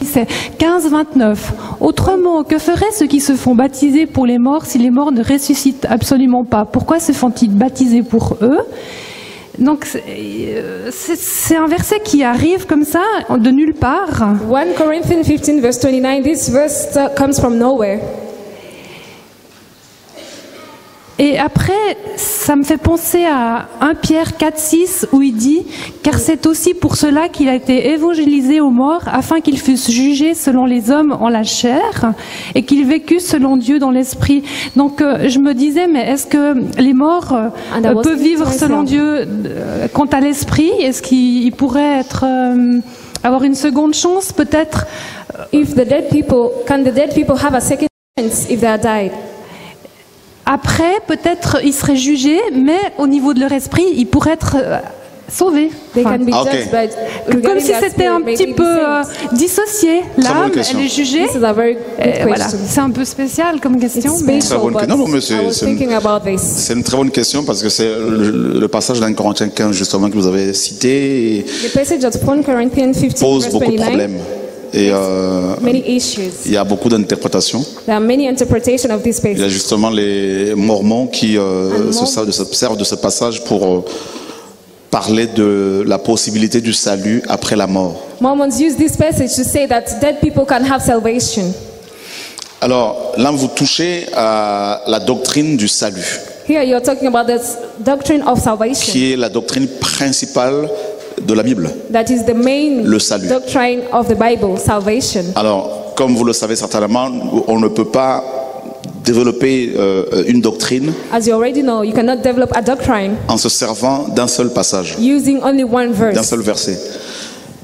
C'est 15, 29. Autrement, que feraient ceux qui se font baptiser pour les morts si les morts ne ressuscitent absolument pas? Pourquoi se font-ils baptiser pour eux? Donc, c'est euh, un verset qui arrive comme ça, de nulle part. 1 Corinthians 15, verse 29. This verse comes from nowhere. Et après, ça me fait penser à 1 Pierre 4, 6, où il dit Car c'est aussi pour cela qu'il a été évangélisé aux morts, afin qu'ils fussent jugés selon les hommes en la chair, et qu'ils vécussent selon Dieu dans l'esprit. Donc euh, je me disais, mais est-ce que les morts euh, was peuvent vivre selon. Dieu euh, quant à l'esprit? Est-ce qu'ils ils pourraient être, avoir une seconde chance peut-être? If the dead people, can the dead people have a second chance if they are died? Après, peut-être ils seraient jugés, mais au niveau de leur esprit, ils pourraient être euh, sauvés. They Enfin, can be Ah, ok. judged, but Comme si their c'était un petit peu euh, saved. dissocié. L'âme, question. elle est jugée. Voilà, question. c'est un peu spécial comme question. Mais- c'est- une- très bonne question parce que c'est le, le passage d'un Corinthiens 15 justement que vous avez cité et The passage of 1 Corinthians 15, pose beaucoup de 29, problèmes. Et euh, il y a beaucoup d'interprétations. There are many interpretations of this Il y a passage. justement les Mormons qui euh, se servent de, ce, servent de ce passage pour euh, parler de la possibilité du salut après la mort. Mormons use this passage to say that dead people can have salvation. Alors là, vous touchez à la doctrine du salut, Here you're talking about this doctrine of salvation. qui est la doctrine principale de la Bible. That is the main Le salut. doctrine of the Bible, salvation. Alors, comme vous le savez certainement, on ne peut pas développer euh, une doctrine As you already know, you cannot develop a doctrine en se servant d'un seul passage, using only one d'un verse. seul verset.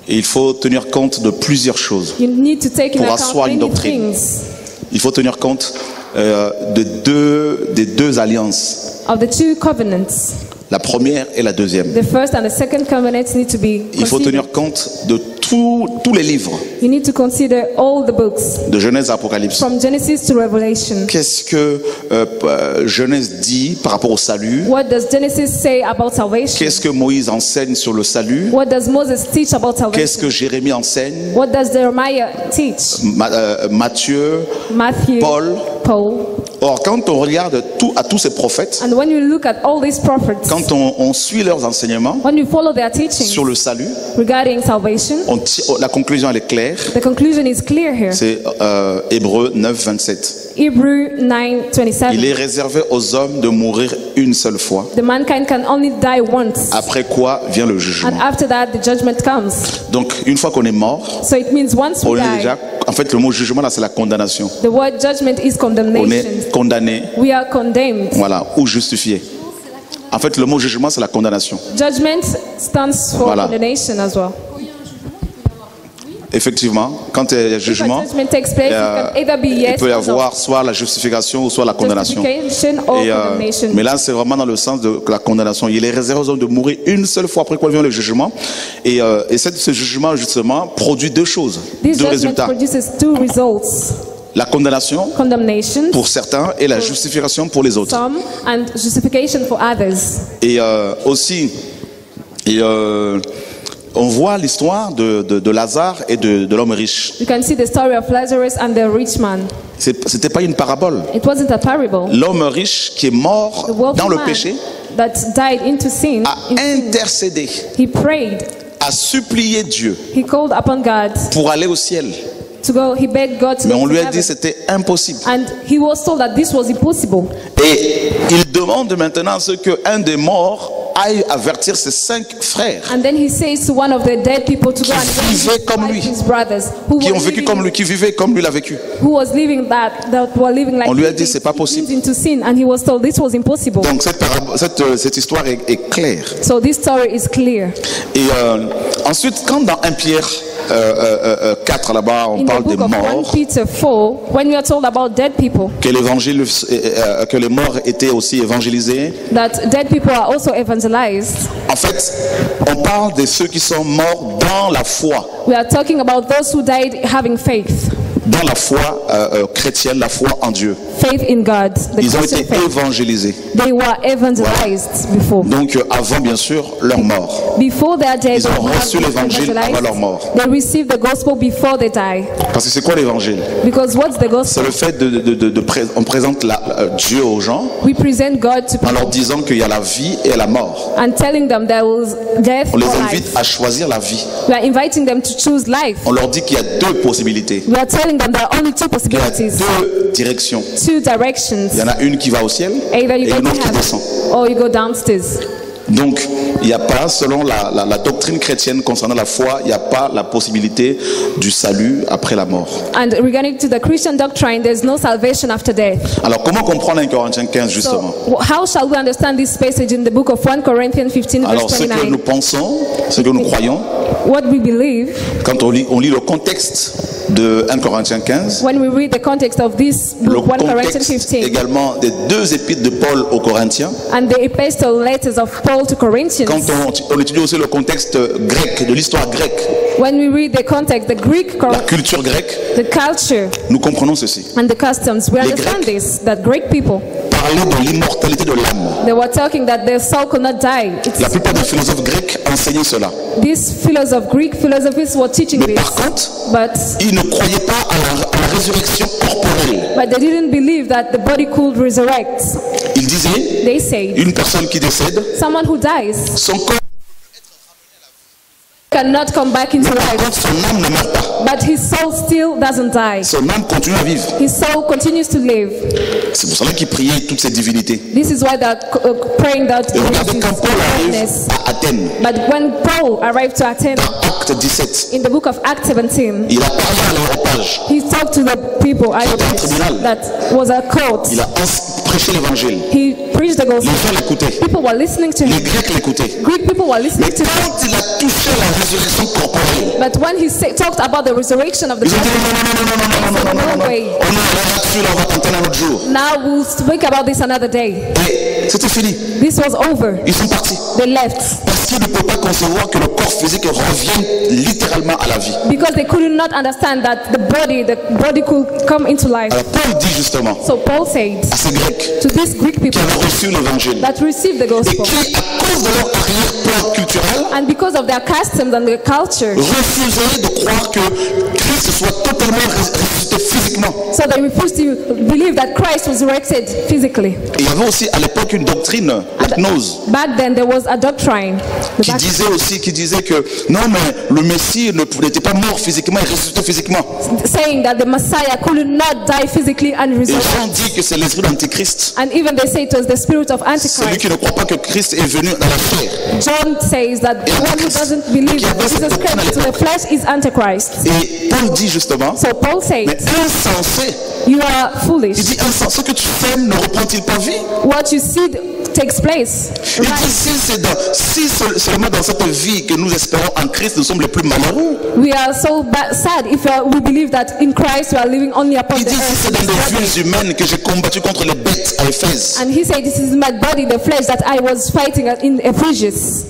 Et il faut tenir compte de plusieurs choses. You need to take in Pour asseoir une doctrine. things Il faut tenir compte euh, de deux, des deux alliances, of the two covenants. La première et la deuxième. The first and the second covenants need to be Il faut tenir compte de tous- tous les livres, You need to consider all the books de Genèse à Apocalypse. from Genesis to Revelation. Qu'est-ce que euh, euh, Genèse dit par rapport au salut What does Genesis say about salvation? Qu'est-ce que Moïse enseigne sur le salut What does Moses teach about Qu'est-ce salvation? que Jérémie enseigne What does Jeremiah teach? Ma- euh, Matthieu, Matthew, Paul, Paul, Or, quand on regarde tout, à tous ces prophètes, And when you look at all these prophets, quand on, on suit leurs enseignements when you follow their teachings sur le salut, regarding salvation, on la conclusion elle est claire. the conclusion is clear here. C'est euh, Hébreu 9, 27. Hebrew 9 27. Il est réservé aux hommes de mourir une seule fois, The mankind can only die once, après quoi vient le and jugement. after that, the judgment comes. Donc, une fois qu'on est mort, So it means once on we est die, déjà. En fait, le mot jugement là, c'est la condamnation. the word judgment is On condemnation. est condamné, We are condemned. voilà, ou justifié. En fait, le mot jugement, c'est la condamnation. Judgment stands for Voilà. condemnation as well. Effectivement, quand il y a jugement, place, euh, il peut y no. avoir soit la justification ou soit la condamnation. Et, euh, mais là, c'est vraiment dans le sens de la condamnation. Il est réservé aux hommes de mourir une seule fois après quoi vient le jugement. Et, euh, et cette- ce jugement, justement, produit deux choses, This deux résultats. La condamnation pour certains et la justification pour les autres. some and justification for others. Et euh, aussi, et, euh, on voit l'histoire de, de- de Lazare et de, de l'homme riche. You can see the story of Lazarus and the rich man. C'est- C'était pas une parabole. It wasn't a parable. L'homme riche qui est mort dans le péché that died into sin, a intercédé, he prayed, a supplié Dieu he called upon God pour aller au ciel. to go. He begged God to Mais on lui a dit c'était impossible. And he was told that this was impossible. Et il demande maintenant ce qu'un des morts aille avertir ses cinq frères And then he says to one of the dead people to go and vivaient comme lui. his brothers who qui were, ont vécu living, comme lui, qui vivaient comme lui l'a vécu. who was living that, that were living like On lui a dit, c'est pas possible. into sin and he was told this was impossible. Donc cette, cette, cette histoire est, est claire. So this story is clear. Et euh, ensuite, quand dans 1 Pierre 4 là-bas, on In the parle des book of 1 morts, Peter 4, when we are told about dead people, que l'évangile, euh, euh, que les morts étaient aussi évangélisés. that dead people are also evangelized, En fait, on parle de ceux qui sont morts dans la foi, we are talking about those who died having faith. Dans la foi euh, euh, chrétienne, la foi en Dieu. Faith in God. The Ils ont été faith. évangélisés. They were evangelized before. Donc euh, avant, bien sûr, leur mort. Before their death, Ils ont reçu l'évangile avant leur mort. They received the gospel before they die. Parce que c'est quoi l'évangile? Because what's the C'est gospel? le fait de, de- de- de pré- on présente la- euh, Dieu aux gens We present God to en leur disant qu'il y a la vie et la mort. and telling them there was death On les life. invite à choisir la vie. We are inviting them to choose life. On leur dit qu'il y a deux possibilités. We are telling them there are only two Il y a possibilities, deux directions. two directions. Il y en a une qui va au ciel Either et go une to autre qui heaven descend. or you go downstairs. Donc, il n'y a pas, selon la, la- la doctrine chrétienne concernant la foi, il n'y a pas la possibilité du salut après la mort. And regarding to the Christian doctrine, there's no salvation after death. Alors, comment comprendre 1 Corinthiens 15 justement? So, how shall we understand this passage in the book of 1 Corinthians 15, verse Alors, ce que nous 29? pensons, ce que nous croyons, What we believe quand on lit, on lit le contexte de 1 Corinthiens 15, when we read the context of this book, 1 Corinthians contexte 15, également des deux épîtres de Paul aux Corinthiens, and the epistle letters of Paul to Corinthians. quand on, on étudie aussi le contexte grec, de l'histoire grecque, When we read the context, the Greek, la culture grecque, the culture, nous comprenons ceci. and the customs, we Les understand Grecs. this, that Greek people, Parler de l'immortalité de l'âme. they were talking that their soul could not die. It's, La plupart des philosophes grecs enseignaient cela. these philosophes, Greek philosophies were teaching Mais this, par contre, but, ils ne croyaient pas à la, à la résurrection corporelle. but they didn't believe that the body could resurrect. Ils disaient, They say, une personne qui décède, someone who dies son corps, cannot come back into life, contre, son âme ne meurt pas. but his soul still doesn't die. Son âme continue à vivre. His soul continues to live. C'est pour cela qu'ils priaient toutes ces divinités. This is why they're uh, praying that Et regardez quand Paul arrive à Athènes, But when Paul arrived to Athens, dans Acte 17, in the book of Acts 17, il a parlé à l'aéropage. he talked to the people I tribunal. that was a court. Il a prêché l'évangile. He preached the Les gospel. gens l'écoutaient. People were listening to Les him. Grecs l'écoutaient. Greek people were listening Mais to him. quand il a touché la but when he say, talked about the resurrection of the body, no, way. Now we'll speak about this another day. This was over. They left. Because they could not understand that the body, the body could come into life. So Paul said to these Greek people that received the gospel. And because of their custom customs and their culture. refusaient de croire que Christ soit totalement res- ressuscité physiquement. So they refused to believe that Christ was resurrected physically. Et il y avait aussi à l'époque une doctrine, la gnose, Back then, there was a doctrine the qui disait aussi, qui disait que non, mais le Messie ne n'était pas mort physiquement et ressuscité physiquement. saying that the Messiah could not die physically and Et Jean resurrect. dit que c'est l'esprit d'Antichrist. And even they say it was the spirit of Celui Antichrist. qui ne croit pas que Christ est venu dans la chair. John says that the one who doesn't believe that Jesus Christ to the flesh is Antichrist. Et Paul dit justement, So Paul says, mais insensé, You are foolish. il dit insensé, ce que tu sèmes ne reprend-il pas vie? What you see takes place. Il dit si c'est dans- si seul- seulement dans cette vie que nous espérons en Christ, nous sommes les plus malheureux. We are so ba- sad if uh, we believe that in Christ we are living only upon Il the dit si c'est dans des vues humaines que j'ai combattu contre les bêtes à Éphèse. And he said, This is my body, the flesh that I was fighting in Ephesians.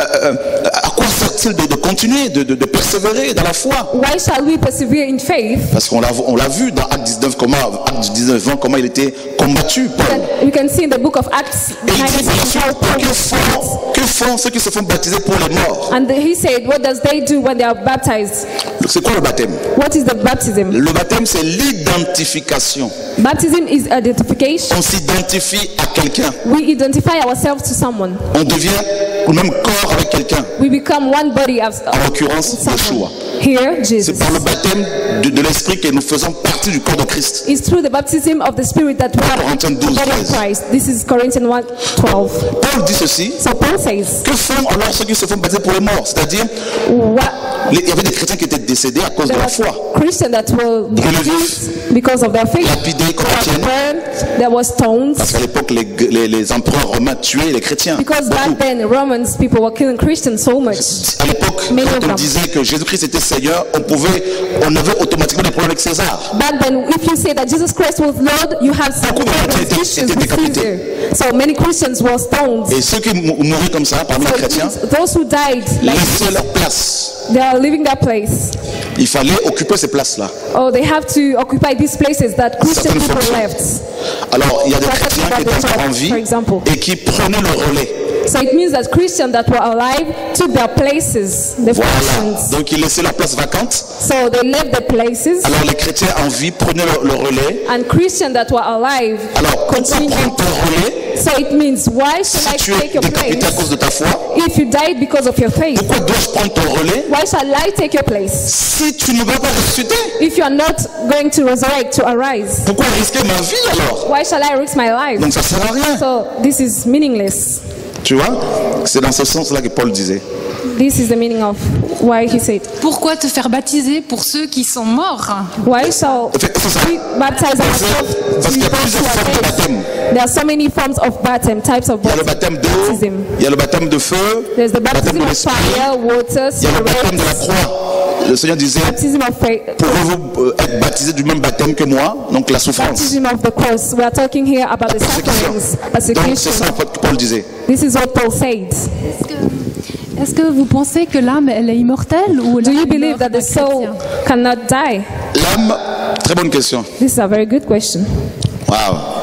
Euh, euh, à quoi sert-il de, de continuer, de, de- de persévérer dans la foi? Why shall we persevere in faith? Parce qu'on l'a vu dans Acte 19, comment, Acte 19, 20, comment il était combattu. Paul. We can see in the book of Acts Et il dit 19 ensuite, how Paul que font, que font ceux qui se font baptiser pour les morts? And he said, What does they do when they are baptized? C'est quoi le baptême? What is the baptism? Le baptême, c'est l'identification. Baptism is identification. On s'identifie à quelqu'un. We identify ourselves to someone. On devient au même corps avec quelqu'un. We become one body as En l'occurrence, Yeshua. here, Jesus. C'est par le baptême de, de l'esprit que nous faisons partie du corps de Christ. It's through the baptism of the Spirit that we are Corinthiens the body of Christ. This is Corinthians 1 12. Paul dit ceci. So Paul says, Que font alors ceux qui se font baptiser pour les morts C'est-à-dire, what, il y avait des chrétiens qui étaient décédés à cause de la foi. Christians that were because of their faith. Lapidés, burned. There stones. Parce qu'à l'époque, les, les- les empereurs romains tuaient les chrétiens. Because Beaucoup. back then, Romans people were killing Christians so much. À l'époque, quand on disait que Jésus-Christ était Seigneur, on pouvait, on avait automatiquement des problèmes avec César. Back then, if you say that Jesus Christ was Lord, you have some issues with. Caesar. So many Christians were stoned. Et ceux qui mouraient comme ça, parmi les chrétiens, those who died, like laissaient leur place. they are leaving that place. Il fallait occuper ces places-là. Oh, they have to occupy these places that Christian people fonctions. left. Alors, il y a des chrétiens qui étaient en vie et qui prenaient le relais. So it means that Christians that were alive took their places, the Voilà. functions. Donc, ils laissaient leur place vacante. So they left the places, Alors, les chrétiens en vie prenaient le, le relais. and Christians that were alive Alors, prendre ton relais So it means, why should si I tu es take your décapité à place? cause de ta foi if you died because of your faith? Pourquoi dois-je prendre ton relais? Why shall I take your place? Si tu ne vas pas ressusciter if you are not going to resurrect, to arise? Pourquoi risquer ma vie alors? Why shall I risk my life? Donc, ça sert à rien. So this is meaningless. Tu vois C'est dans ce sens-là que Paul disait. This is the meaning of why he said, Pourquoi te faire baptiser pour ceux qui sont morts? Why shall we baptize ourselves. There are so many forms of baptism, types of Il y a le baptism. baptême d'eau, il y a le baptême de feu, There's the le baptême baptism de of l'esprit, fire, water, il y a le baptême de la spirit, croix. Le Seigneur disait, pouvez-vous euh, être baptisé du même baptême que moi? Donc la souffrance. baptism of the cross. We are talking here about the Persécution. sufferings, Donc c'est persecution. ça que Paul disait. This is what Paul said. Est-ce que vous pensez que l'âme, elle est immortelle ou Do l'âme you believe that the soul cannot die? L'âme, très bonne question. This is a very good question. Waouh.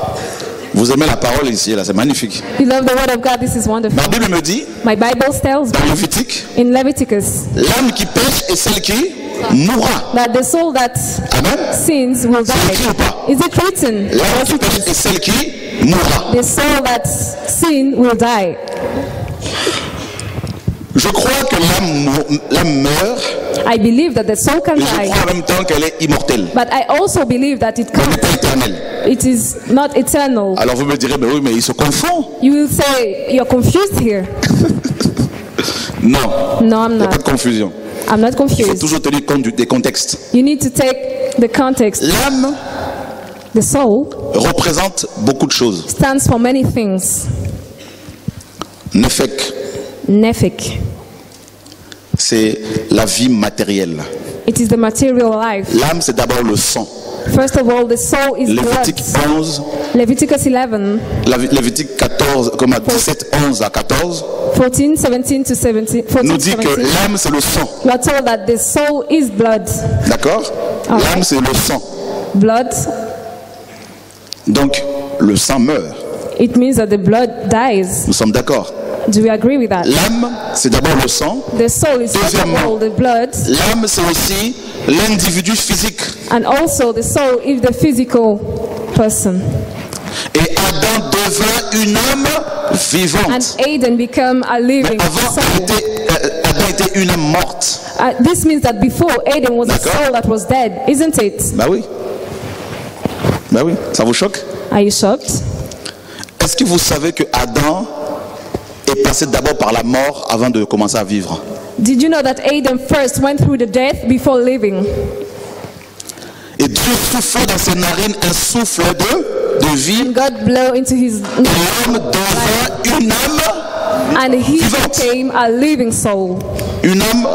Vous aimez la parole ici, là, c'est magnifique. You love the word of God. This is wonderful. Ma Bible me dit, My Bible tells dans me Lévitique, in Leviticus l'âme qui pêche est celle qui mourra. that the soul that Amen. sins will C'est écrit ou die. pas? Is it written? L'âme qui pêche est celle qui mourra. The soul that sin will die. Je crois que l'âme meurt, I believe that the soul can mais je die, crois en même temps qu'elle est immortelle. but I also believe that it Elle n'est pas éternelle. It is not eternal. Alors vous me direz, mais oui, mais il se confond. You will say you're confused here. Non, No, I'm il n'y a pas not. de confusion. I'm not Il faut confused. toujours tenir compte du- des contextes. You need to take the context. L'âme The soul représente beaucoup de choses. stands for many things. Nephek, Nephik. C'est la vie matérielle. It is the material life. L'âme, c'est d'abord le sang. First of all, the soul is Lévitique blood. 11, Leviticus 11, la- Lévitique 14, comme à 17, 11 à 14, 14, 17 to 17, 14, nous dit que 17. l'âme, c'est le sang. We are told that the soul is blood. D'accord? Ah. L'âme, c'est le sang. Blood, Donc, le sang meurt. it means that the blood dies. Nous sommes d'accord? Do we agree with that? L'âme, c'est d'abord le sang. The soul is Deuxièmement, the blood, l'âme, c'est aussi l'individu physique. and also the soul is the physical person. Et Adam devint une âme And vivante. Aden became a living Avant, soul. euh, Adam était une âme morte. Uh, this means that before Aden was a soul that was dead, isn't it? Bah oui. Bah oui, ça vous choque? Are you shocked? Est-ce que vous savez que Adam est passé d'abord par la mort avant de commencer à vivre Did you know that Adam first went through the death before living? Et Dieu souffle dans ses narines un souffle de, de vie. And God blew into his Et l'homme devint une âme, and he Vivante. became a living soul, une âme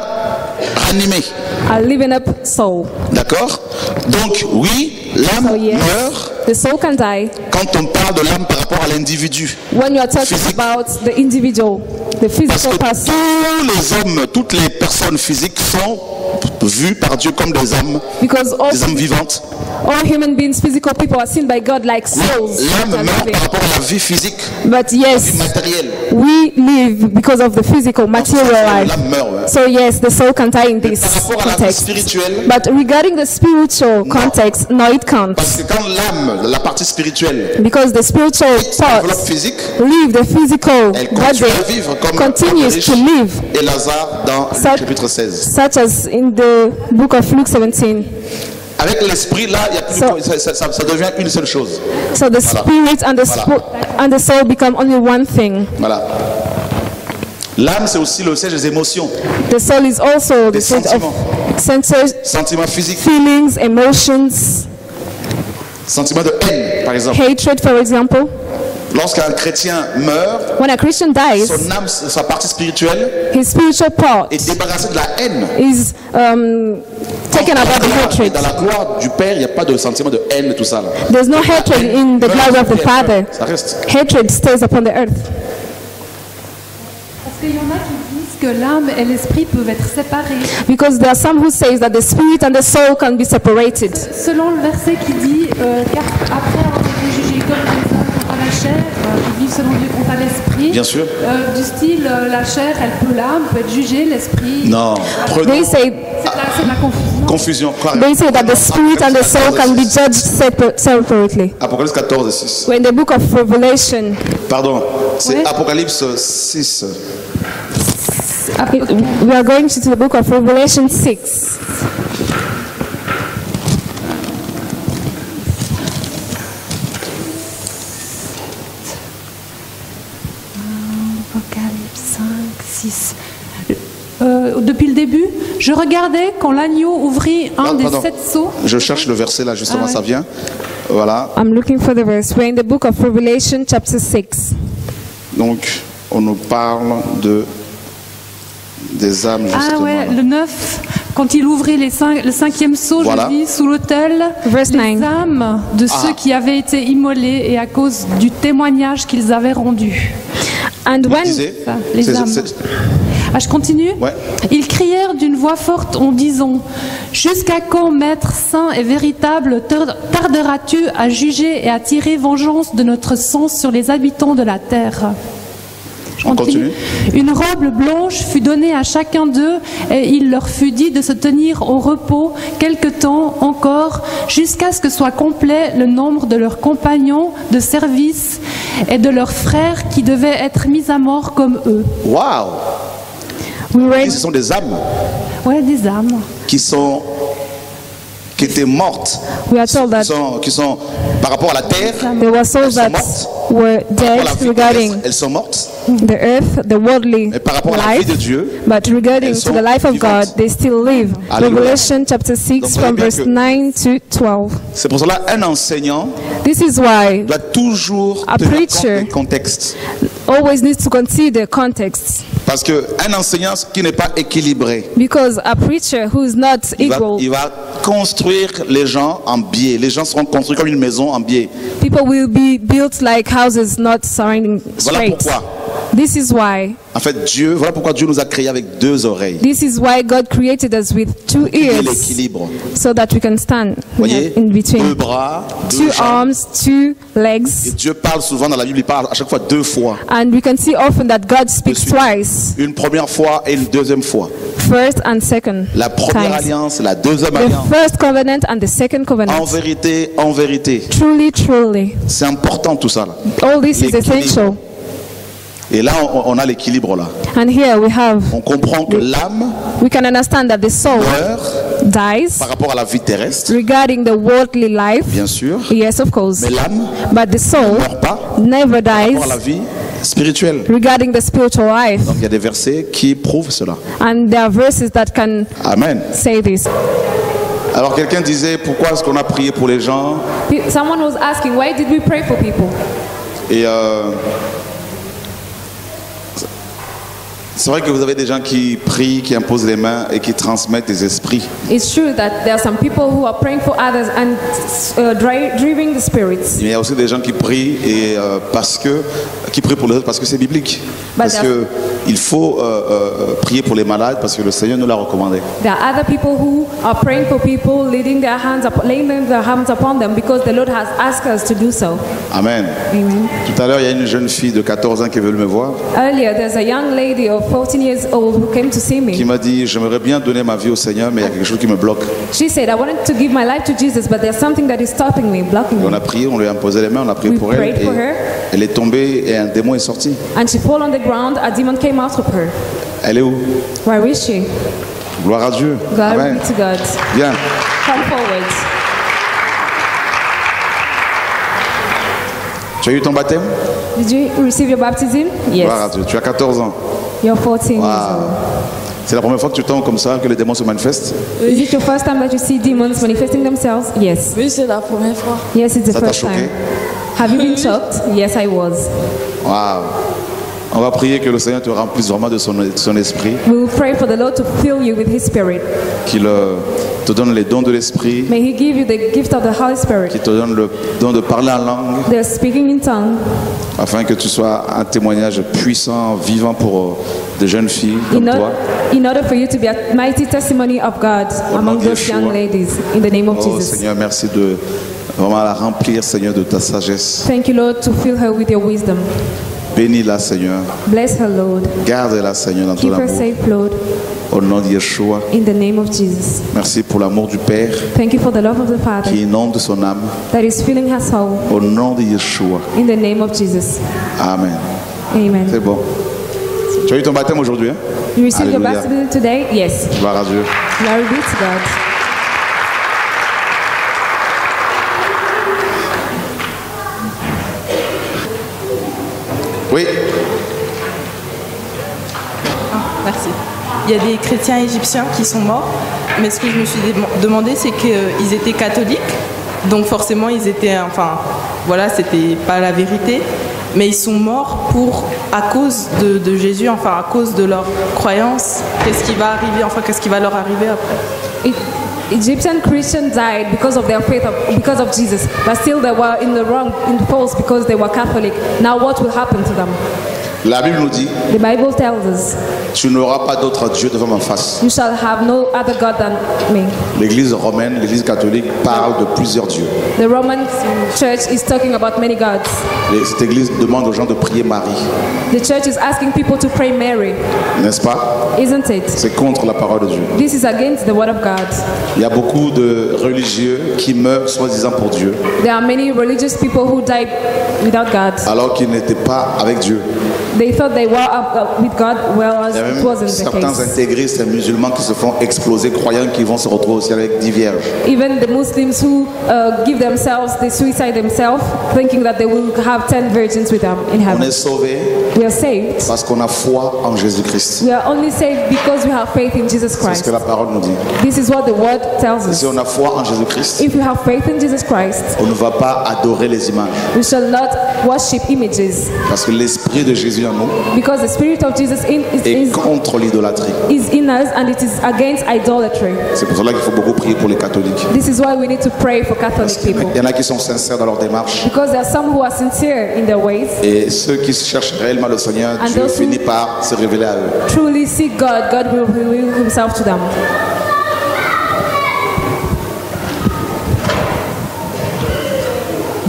ranimée. a living up soul. D'accord? Donc oui, l'âme So yes, meurt the soul can die quand on parle de l'âme par rapport à l'individu. when you are talking Physique. about the individual, the Parce physical que person. tous les hommes, toutes les personnes physiques sont vues par Dieu comme des âmes, Because all, des âmes vivantes. All human beings, physical people, are seen by God like souls. L'âme meurt par rapport à la vie physique, But yes, matérielle. we live because of the physical, material life. L'âme meurt. ouais. So yes, the soul can die in this Par rapport à la vie context. But regarding the spiritual context, no, it can't. parce que quand l'âme, la partie spirituelle, Because the spiritual part live the physical elle body continue à vivre comme continues to live, et Lazare dans le chapitre 16. such as in the book of Luke 17. Avec l'esprit, là, y a plus So- ça, ça- ça- devient une seule chose. So the spirit and the spo- and the soul become only one thing. Voilà. L'âme, c'est aussi le siège des émotions, The soul is also the Des of sentiments. senses, sentiments physiques, feelings, emotions, sentiments de haine, par exemple. hatred, for example. Lorsqu'un chrétien meurt, When a Christian dies, son âme, sa partie spirituelle, his spiritual part est débarrassée de la haine. is um, taken Dans la about the gloire- hatred. Dans la gloire du Père, il n'y a pas de sentiment de haine, tout ça. Là. There's no hatred in the glory of the Father. Ça reste. Hatred stays upon the earth. Parce qu'il y en a qui disent que l'âme et l'esprit peuvent être séparés. Because there are some who say that the spirit and the soul can be separated. Selon le verset qui dit euh, car après avoir été jugés comme les hommes à la chair, euh, ils vivent selon Dieu quant à l'esprit. Bien sûr. Euh, du style euh, la chair, elle peut l'âme peut être jugée, l'esprit. Non. They say C'est de la, confusion. confusion. they say that the spirit and the soul can be judged separ- separately. Apocalypse 14 et 6. We're in the book of Revelation. Pardon, c'est Ouais. Apocalypse 6. We are going to the book of Revelation 6. Apocalypse 5, 6. Euh, depuis le début, je regardais quand l'agneau ouvrit un Pardon, des pardon. sept seaux. Je cherche le verset là, justement, Ah ouais. ça vient. Voilà. I'm looking for the verse. We're in the book of Revelation, chapter 6. Donc, on nous parle de des âmes, justement. Ah ouais, là. le 9, quand il ouvrit les cinq- le cinquième seau, Voilà. je lis, sous l'autel, les 9. âmes de Ah. ceux qui avaient été immolés et à cause du témoignage qu'ils avaient rendu. And when les Ah, je continue Ouais. Ils crièrent d'une voix forte en disant Jusqu'à quand, Maître saint et véritable, tar- tarderas-tu à juger et à tirer vengeance de notre sang sur les habitants de la terre? On continue. Une robe blanche fut donnée à chacun d'eux et il leur fut dit de se tenir au repos quelque temps encore jusqu'à ce que soit complet le nombre de leurs compagnons de service et de leurs frères qui devaient être mis à mort comme eux. Waouh we Et read, Ce sont des âmes Ouais, des âmes. qui sont qui étaient mortes, we are told qui that sont, qui sont par rapport à la terre, there were souls Elles sont that mortes. Were dead regarding terrestre, elles sont mortes, the earth, the worldly mais par rapport à la vie life, de Dieu, but regarding to the life of God, they still live. Alléluia. Revelation chapter 6 Donc, from verse que- 9 to 12. c'est pour cela un enseignant This is why doit toujours A tenir compte preacher. du contexte. always needs to consider context Parce qu'un enseignant qui n'est pas équilibré, because a preacher who is not il va, equal, il va construire les gens en biais. Les gens seront construits comme une maison en biais. people will be built like houses not surrounding Voilà straight. pourquoi This is why. En fait, Dieu, voilà pourquoi Dieu nous a créés avec deux oreilles. This is why God created us with two Et ears l'équilibre. so that we can stand voyez, in deux between. bras, deux Two jambes. arms, two Et legs. Dieu parle souvent dans la Bible, il parle à chaque fois deux fois. And we can see often that God speaks twice, Une première fois et une deuxième fois. first and second La première times. alliance, la deuxième The alliance. first covenant and the second En covenant. vérité, en vérité. Truly, truly. C'est important tout ça. Là. All this is essential. Et là, on, on a l'équilibre là. And here we have, On comprend que l'âme we can understand that the soul meurt dies par rapport à la vie terrestre, regarding the worldly life. bien sûr. Yes, of course. Mais l'âme But the soul meurt pas never par dies rapport à la vie spirituelle. regarding the spiritual life. Donc il y a des versets qui prouvent cela. And there are verses that can Amen. say this. Alors quelqu'un disait pourquoi est-ce qu'on a prié pour les gens? Someone was asking, why did we pray for people? Et euh, c'est vrai que vous avez des gens qui prient, qui imposent les mains et qui transmettent des esprits. It's true that there are some people who are praying for others and uh, dri- driving the spirits. Mais il y a aussi des gens qui prient et euh, parce que qui prient pour les autres parce que c'est biblique. Parce que il faut euh, euh, prier pour les malades parce que le Seigneur nous l'a recommandé. There are other people who are praying for people, leading their hands up, laying their hands upon them because the Lord has asked us to do so. Amen. Amen. Tout à l'heure, il y a une jeune fille de 14 ans qui est venue me voir, Earlier, there's a young lady of 14 years old who came to see qui me. m'a dit j'aimerais bien donner ma vie au Seigneur, mais il y a quelque chose qui me bloque. She said, I wanted to give my life to Jesus, but there's something that is stopping me, blocking Et on me. a prié, on lui a imposé les mains, on a prié We pour elle. prayed Et for her. elle est tombée et un démon est sorti. And she fell on the ground, a demon came out of her. Elle est où? Where is she? Gloire à Dieu. Glory Amen. be to God. Bien. Come forward. Tu as eu ton baptême? Did you receive your baptism? Gloire à Yes. Dieu. Tu as 14 ans. You're 14 years Wow. old. C'est la première fois que tu tombes comme ça, que les démons se manifestent? Is it your first time that you see demons manifesting themselves? Yes. Oui, c'est la première fois. Yes, it's the Ça t'a first choqué? time. Have you been shocked? Yes, I was. Waouh. On va prier que le Seigneur te remplisse vraiment de son, de son esprit, We will pray for the Lord to fill you with His Spirit. qu'il euh, te donne les dons de l'esprit, May He give you the gift of the Holy Spirit. qu'il te donne le don de parler en langue, The speaking in tongue, afin que tu sois un témoignage puissant, vivant pour euh, des jeunes filles comme in, toi. in order for you to be a mighty testimony of God among nom de those young Yeshua. ladies. In the name of Oh Jesus. Seigneur, merci de vraiment la remplir, Seigneur, de ta sagesse. Thank you, Lord, to fill her with your wisdom. Bénis-la, Seigneur. Bless her, Lord. Garde-la, Seigneur, dans ton Keep her amour. safe, Lord. Au nom de Yeshua. In the name of Jesus. Merci pour l'amour du Père Thank you for the love of the Father qui inonde son âme. that is filling her soul. Au nom de Yeshua. In the name of Jesus. Amen. Amen. C'est bon. Tu as eu ton baptême aujourd'hui, hein? You received your baptism today? Yes. Gloire à Dieu. Glory be to God. Oui. Merci. Il y a des chrétiens égyptiens qui sont morts, mais ce que je me suis dé- demandé, c'est qu'ils étaient catholiques, donc forcément ils étaient, enfin, voilà, c'était pas la vérité, mais ils sont morts pour, à cause de, de Jésus, enfin, à cause de leur croyance. Qu'est-ce qui va arriver, enfin, qu'est-ce qui va leur arriver après? Egyptian Christians died because of their faith, of, because of Jesus, but still they were in the wrong, in the false because they were Catholic. Now what will happen to them? La Bible nous dit The Bible tells us, Tu n'auras pas d'autre Dieu devant ma face. "You shall have no other god than me." L'église romaine, l'église catholique parle de plusieurs dieux. The Roman Church is talking about many gods. Et cette église demande aux gens de prier Marie, The church is asking people to pray Mary, n'est-ce pas? Isn't it? C'est contre la parole de Dieu. This is against the word of God. Il y a beaucoup de religieux qui meurent soi-disant pour Dieu, There are many religious people who died without God. alors qu'ils n'étaient pas avec Dieu. They thought they were up, with God, whereas Il y a it wasn't the certains case. intégristes musulmans qui se font exploser, croyant qu'ils vont se retrouver aussi avec dix vierges. Even the Muslims who uh, give themselves, they suicide themselves, thinking that they will have 10 virgins with them in On heaven. est sauvés We are saved. parce qu'on a foi en Jésus-Christ. We are only saved because we have faith in Jesus C'est ce Christ. que la parole nous dit. This is what the word tells Si us. on a foi en Jésus-Christ, If we have faith in Jesus Christ, on ne va pas adorer les images. we shall not worship images Parce que l'esprit de Jésus en nous because the Spirit of Jesus in, is, est is, contre l'idolâtrie. is in us and it is against idolatry. C'est pour cela qu'il faut beaucoup prier pour les catholiques. This is why we need to pray for Catholic people Il y en a qui sont sincères dans leur démarche. because there are some who are sincere in their ways, Et ceux qui cherchent réellement le Seigneur, And Dieu finit par se révéler à eux. truly seek God, God will reveal Himself to them.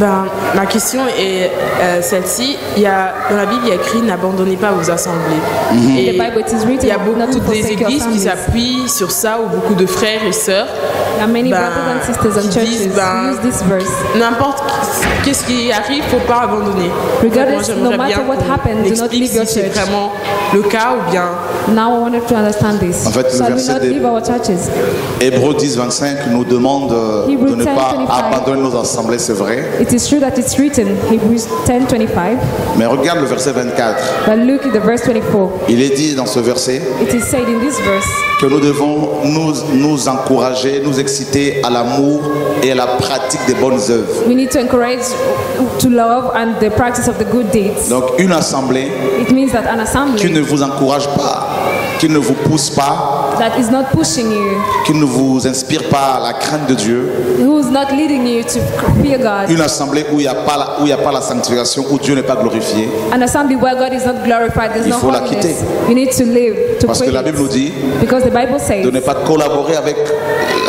Ben, ma question est euh, celle-ci. Il y a, dans la Bible, il y a écrit n'abandonnez pas vos assemblées. Mhm. Et The Bible it is written il y a beaucoup to des forsake your églises qui s'appuient sur ça ou beaucoup de frères et sœurs. There are many ben, brothers and sisters and qui churches disent, who ben, use this verse. N'importe qu'est-ce qui arrive, faut pas abandonner. Regardless, Donc, moi, no matter bien what happens, do not explique leave your si c'est church. vraiment le cas ou bien. Now I wanted to understand this. En fait, le Shall we verset not des- leave our churches? Hébreux 10, 25 nous demande euh, de ne 10, pas 25. abandonner nos assemblées, c'est vrai. It is true that it's written, Hebrews 10 25. Mais regarde le verset 24. But look at the verse 24. Il est dit dans ce verset It is said in this verse que nous devons nous, nous encourager, nous exciter à l'amour et à la pratique des bonnes œuvres. we need to encourage to love and the practice of the good deeds. Donc une assemblée It means that an qui assembly ne vous encourage pas, qui ne vous pousse pas, that is not pushing you, qui ne vous inspire pas la crainte de Dieu, who is not leading you to fear God, une assemblée où il n'y a, pas la- où il y a pas la sanctification, où Dieu n'est pas glorifié. an assembly where God is not glorified, there's Il no faut la holiness. quitter. You need to live, to Parce que la. Bible nous dit Because the Bible says de ne pas collaborer avec,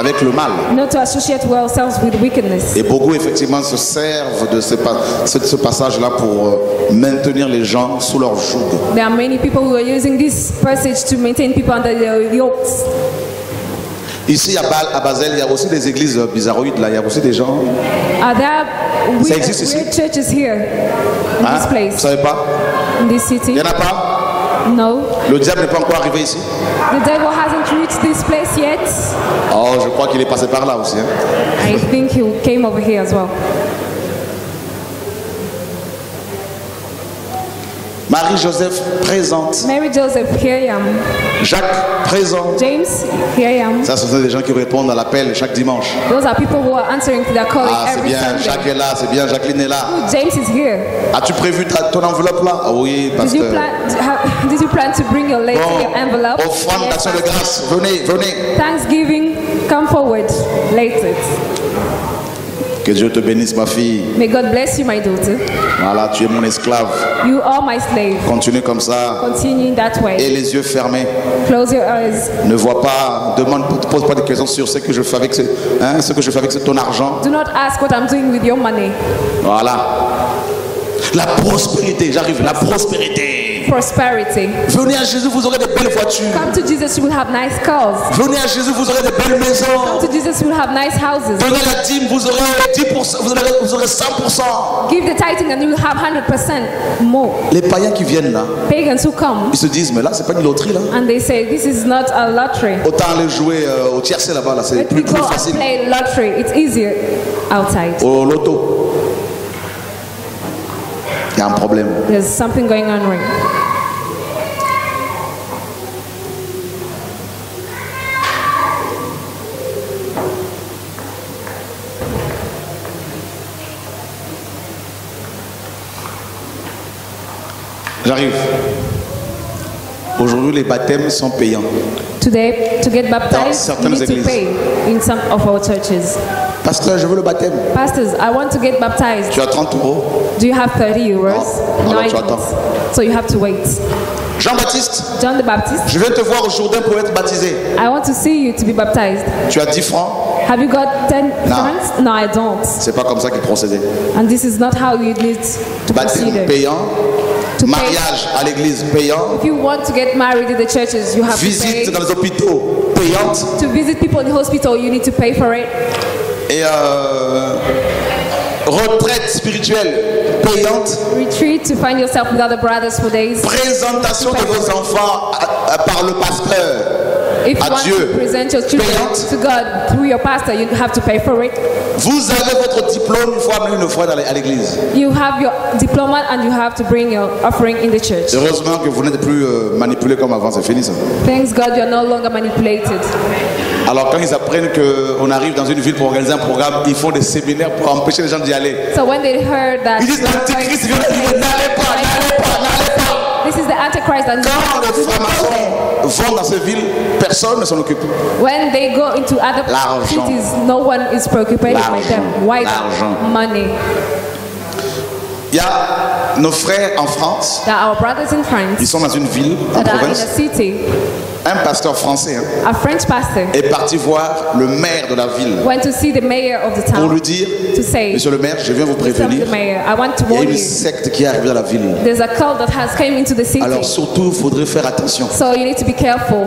avec le mal. not to associate ourselves with wickedness. Et beaucoup effectivement se servent de ce, pa- ce- ce passage-là pour euh, maintenir les gens sous leur joug. There are many people who are using this passage to maintain people under their yokes. Ici à, Basel, il y a aussi des églises euh, bizarroïdes, là. il y a aussi des gens. Are there Ça existe ici? here in Hein? this Vous place, savez pas? In this city? Il n'y en a pas? No. Le diable n'est pas encore arrivé ici? The devil hasn't reached this place yet. Oh, je crois qu'il est passé par là aussi. hein. I think he came over here as well. Marie-Joseph présente. Mary Joseph, here I am. Jacques présent. James, here I am. Ça, ce sont des gens qui répondent à l'appel chaque dimanche. Those are people who are answering to their calling Ah, c'est every bien, Sunday. Jacques est là, c'est bien, Jacqueline est là. James is here. As-tu prévu ta- ton enveloppe là? Ah oui, parce Did you plan? Did you plan to bring your late your envelope? Offrande Yes, d'action de grâce, venez, venez. Thanksgiving, come forward. Late it. Que Dieu te bénisse, ma fille. May God bless you, my daughter. Voilà, tu es mon esclave. You are my slave. Continue comme ça. Continue in that Et way. les yeux fermés. Close your eyes. Ne vois pas, demande, ne pose pas de questions sur ce que je fais avec ce, hein, ce que je fais avec ce- ton argent. Do not ask what I'm doing with your money. Voilà. La prospérité, j'arrive, la prospérité. Prosperity. Venez à Jésus, vous aurez de belles voitures. Come to Jesus, you will have nice cars. Venez à Jésus, vous aurez de belles maisons. Come to Jesus, you will have nice houses. Donnez la dîme, vous aurez 10%, vous aurez, vous aurez 100%. Give the tithing and you will have 100% more. Les païens qui viennent là, Pagans who come ils se disent, mais là, c'est pas une loterie là. and they say, This is not a lottery. Autant aller jouer euh, au tiercé là-bas, là, c'est plus, plus facile. play lottery. It's easier outside. Au loto. Il y a un problème. There's something going on wrong. J'arrive. Aujourd'hui, les baptêmes sont payants. Today, to get Dans baptized, you certaines need to églises. pay in some of our churches. Pasteur, je veux le baptême. Pastors, I want to get baptized. Tu as 30 euros. Do you have 30 euros? Non, No, alors I tu attends. So you have to wait. Jean-Baptiste, John the Baptist, je viens te voir au Jourdain pour être baptisé. I want to see you to be baptized. Tu as 10 francs? Have you got 10 No. francs? No, I don't. C'est pas comme ça qu'il procédait. And this is not how you need to Baptême payant. To pay. Mariage à l'église payant. If you want to get married in the churches, you have to Visite pay. dans les hôpitaux payante. To visit people in the hospital, you need to pay for it. Et euh, retraite spirituelle payante. Retreat to find yourself with other brothers for days. Présentation de vos enfants à- à- par le pasteur If you à Dieu. to present your children to God through your pastor, you have to pay for it. Vous avez votre diplôme, il faut amener une fois à l'église. You have your diploma and you have to bring your offering in the church. Heureusement que vous n'êtes plus euh, manipulé comme avant, c'est fini ça. Thanks God you're no longer manipulated. Alors quand ils apprennent qu'on arrive dans une ville pour organiser un programme, ils font des séminaires pour empêcher les gens d'y aller. So when they heard that Ils disent l'antichrist vient d'arriver, n'allez pas, n'allez pas, n'allez pas. this is the Antichrist and Quand les francs-maçons vont dans ces villes, personne ne s'en occupe. when they go into other L'argent. cities, no one is preoccupied with L'argent. them. Why? Money? Il y a nos frères en France, our brothers in France ils sont dans une ville, en that are in province. a city, Un pasteur français hein, a French pastor est parti voir le maire de la ville went to see the mayor of the pour town lui dire to say, Monsieur le maire, je viens vous prévenir. mayor, I want to Il y a warn une secte qui est arrivée dans la ville. There's a cult that has came into the city. Alors surtout, il faudrait faire attention. So you need to be careful.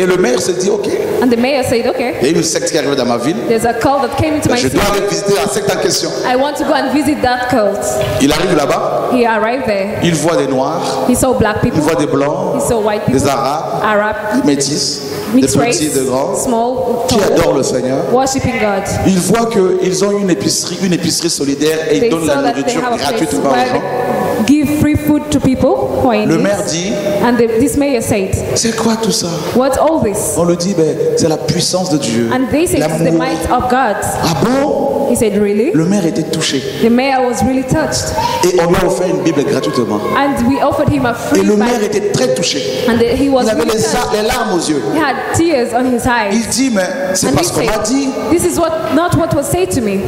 Et le maire se dit, ok, And the mayor said, okay, il y a une secte qui est arrivée dans ma ville. there's a cult that came into my Je city. dois aller visiter la secte en question. I want to go and visit that cult. Il arrive là-bas, He arrived there. il voit des noirs, He saw black il people. voit des blancs, He saw white people. des arabes, Arab, des métis, des race, petits, des grands, small, qui tall, adorent le Seigneur. worshiping God. Il voit qu'ils ont une épicerie, une épicerie solidaire et ils They donnent saw la nourriture gratuitement aux gens. give free food to people who are in Le need. maire dit, And the, this mayor said, c'est quoi tout ça What's all this? On le dit, ben, c'est la puissance de Dieu. And they said, It's the L'amour. might of God. Ah bon He said, Really? Le maire était touché. The mayor was really touched. Et on lui a offert une Bible gratuitement. And we offered him a Et free le maire Bible. était très touché. And the- he was Il avait really les, touched. a- les larmes aux yeux. He had tears on his eyes. Il dit, mais c'est And he parce qu'on m'a said, dit. This is what not what was said to me.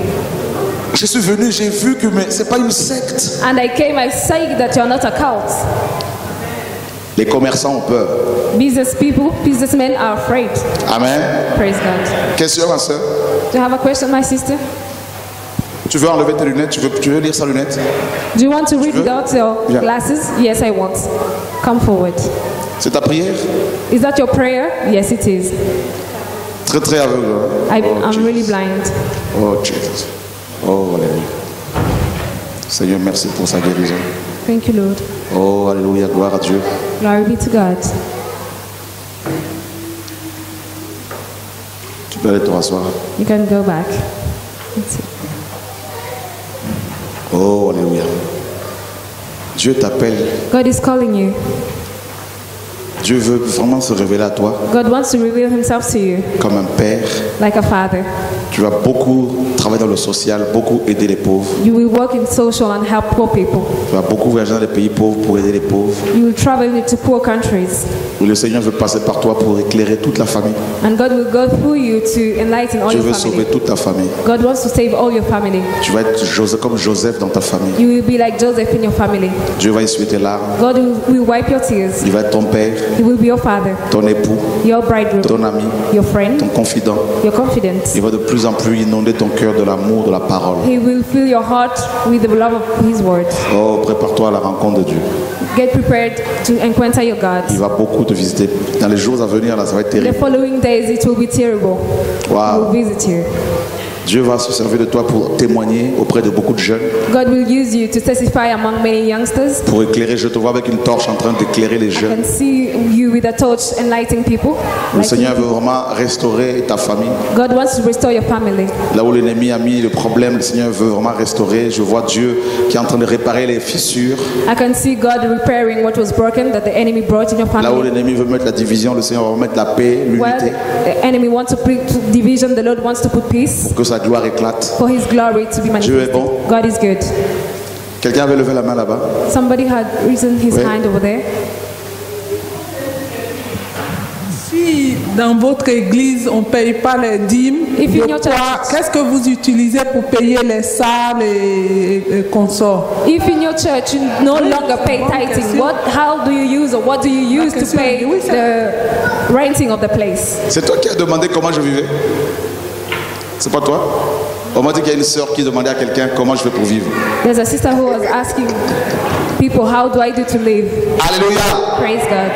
Je suis venu, j'ai vu que mais c'est pas une secte. And I came, I say that you're not a cult. Les commerçants ont peur. Business people, businessmen are afraid. Amen. Praise God. Question, ma soeur? Do you have a question, my sister? Tu veux enlever tes lunettes? Tu veux, tu veux lire sa lunette? Do you want to read without your Viens. glasses? Yes, I want. Come forward. C'est ta prière? Is that your prayer? Yes, it is. Très très aveugle. hein? I, oh, I'm Jesus. really blind. Oh Jesus. Oh Alléluia. Seigneur, merci pour sa guérison. Thank you, Lord. Oh Alléluia, gloire à Dieu. Glory be to God. Tu peux aller te rasseoir. You can go back. Oh Alléluia. Dieu t'appelle. God is calling you. Dieu veut vraiment se révéler à toi God wants to reveal himself to you comme un père. Like a father. Tu vas beaucoup travailler dans le social, beaucoup aider les pauvres. You will work in social and help poor people. Tu vas beaucoup voyager dans les pays pauvres pour aider les pauvres. You will travel into poor countries. Et le Seigneur veut passer par toi pour éclairer toute la famille. And God will go through you to enlighten all Dieu your veut family. sauver toute ta famille. God wants to save all your family. Tu vas être Joseph, comme Joseph dans ta famille. You will be like Joseph in your family. Dieu va essuyer tes larmes. God will, will wipe your tears. Il va être ton père, He will be your father, ton époux, your bridegroom, ton ami, your friend, ton confident. your confidant. Il va de plus en plus inonder ton cœur de l'amour de la parole. He will fill your heart with the love of His word. Oh, prépare-toi à la rencontre de Dieu. Get prepared to encounter your God. Il va beaucoup te visiter. Dans les jours à venir, là, ça va être The terrible. following days it will be terrible. He Waouh. will visit you. Dieu va se servir de toi pour témoigner auprès de beaucoup de jeunes, God will use you to testify among many youngsters. pour éclairer. Je te vois avec une torche en train d'éclairer les I jeunes. can see you with a torch enlightening people. Le Seigneur veut vraiment restaurer ta famille. God wants to restore your family. Là où l'ennemi a mis le problème, le Seigneur veut vraiment restaurer. Je vois Dieu qui est en train de réparer les fissures. I can see God repairing what was broken that the enemy brought in your Là où family. l'ennemi veut mettre la division, le Seigneur va mettre la paix, l'unité, the enemy wants to put division, the Lord wants to put peace pour que sa gloire éclate. for His glory to be Dieu est manifested. bon. God is good. Quelqu'un avait levé la main là-bas. Somebody had risen his Oui. hand over there. Si dans votre église on ne paye pas les dîmes, If in de your quoi- church- qu'est-ce que vous utilisez pour payer les salles et, et consorts? If in your church you no longer pay tithing, what, how do you use or what do you use to pay the renting of the place? C'est toi qui as demandé comment je vivais C'est pas toi? On m'a dit qu'il y a une sœur qui demandait à quelqu'un comment je fais pour vivre. There's a sister who was asking people, how do I do to live? Alléluia Praise God.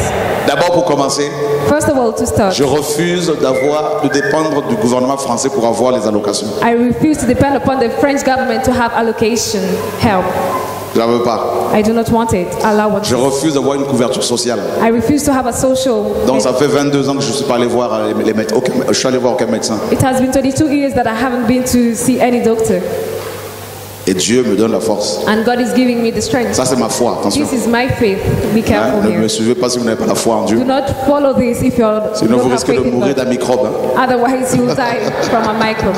D'abord pour commencer, First of all, to start, je refuse d'avoir de dépendre du gouvernement français pour avoir les allocations. I refuse to depend upon the French government to have allocation help. Je la veux pas. I do not want it. Allah wants Je refuse d'avoir une couverture sociale. I refuse to have a social. Donc ça fait 22 ans que je ne suis pas allé voir euh, les, les médecins. Aucun- je suis allé voir aucun médecin. It has been 22 years that I haven't been to see any doctor. Et Dieu me donne la force. And God is giving me the strength. Ça, c'est ma foi, attention. This is my faith. Be Hein, careful ne here. me suivez pas si vous n'avez pas la foi en Dieu. Do not follow this if you're Sinon, you vous risquez de mourir d'un microbe. hein. Otherwise, you will die from a microbe.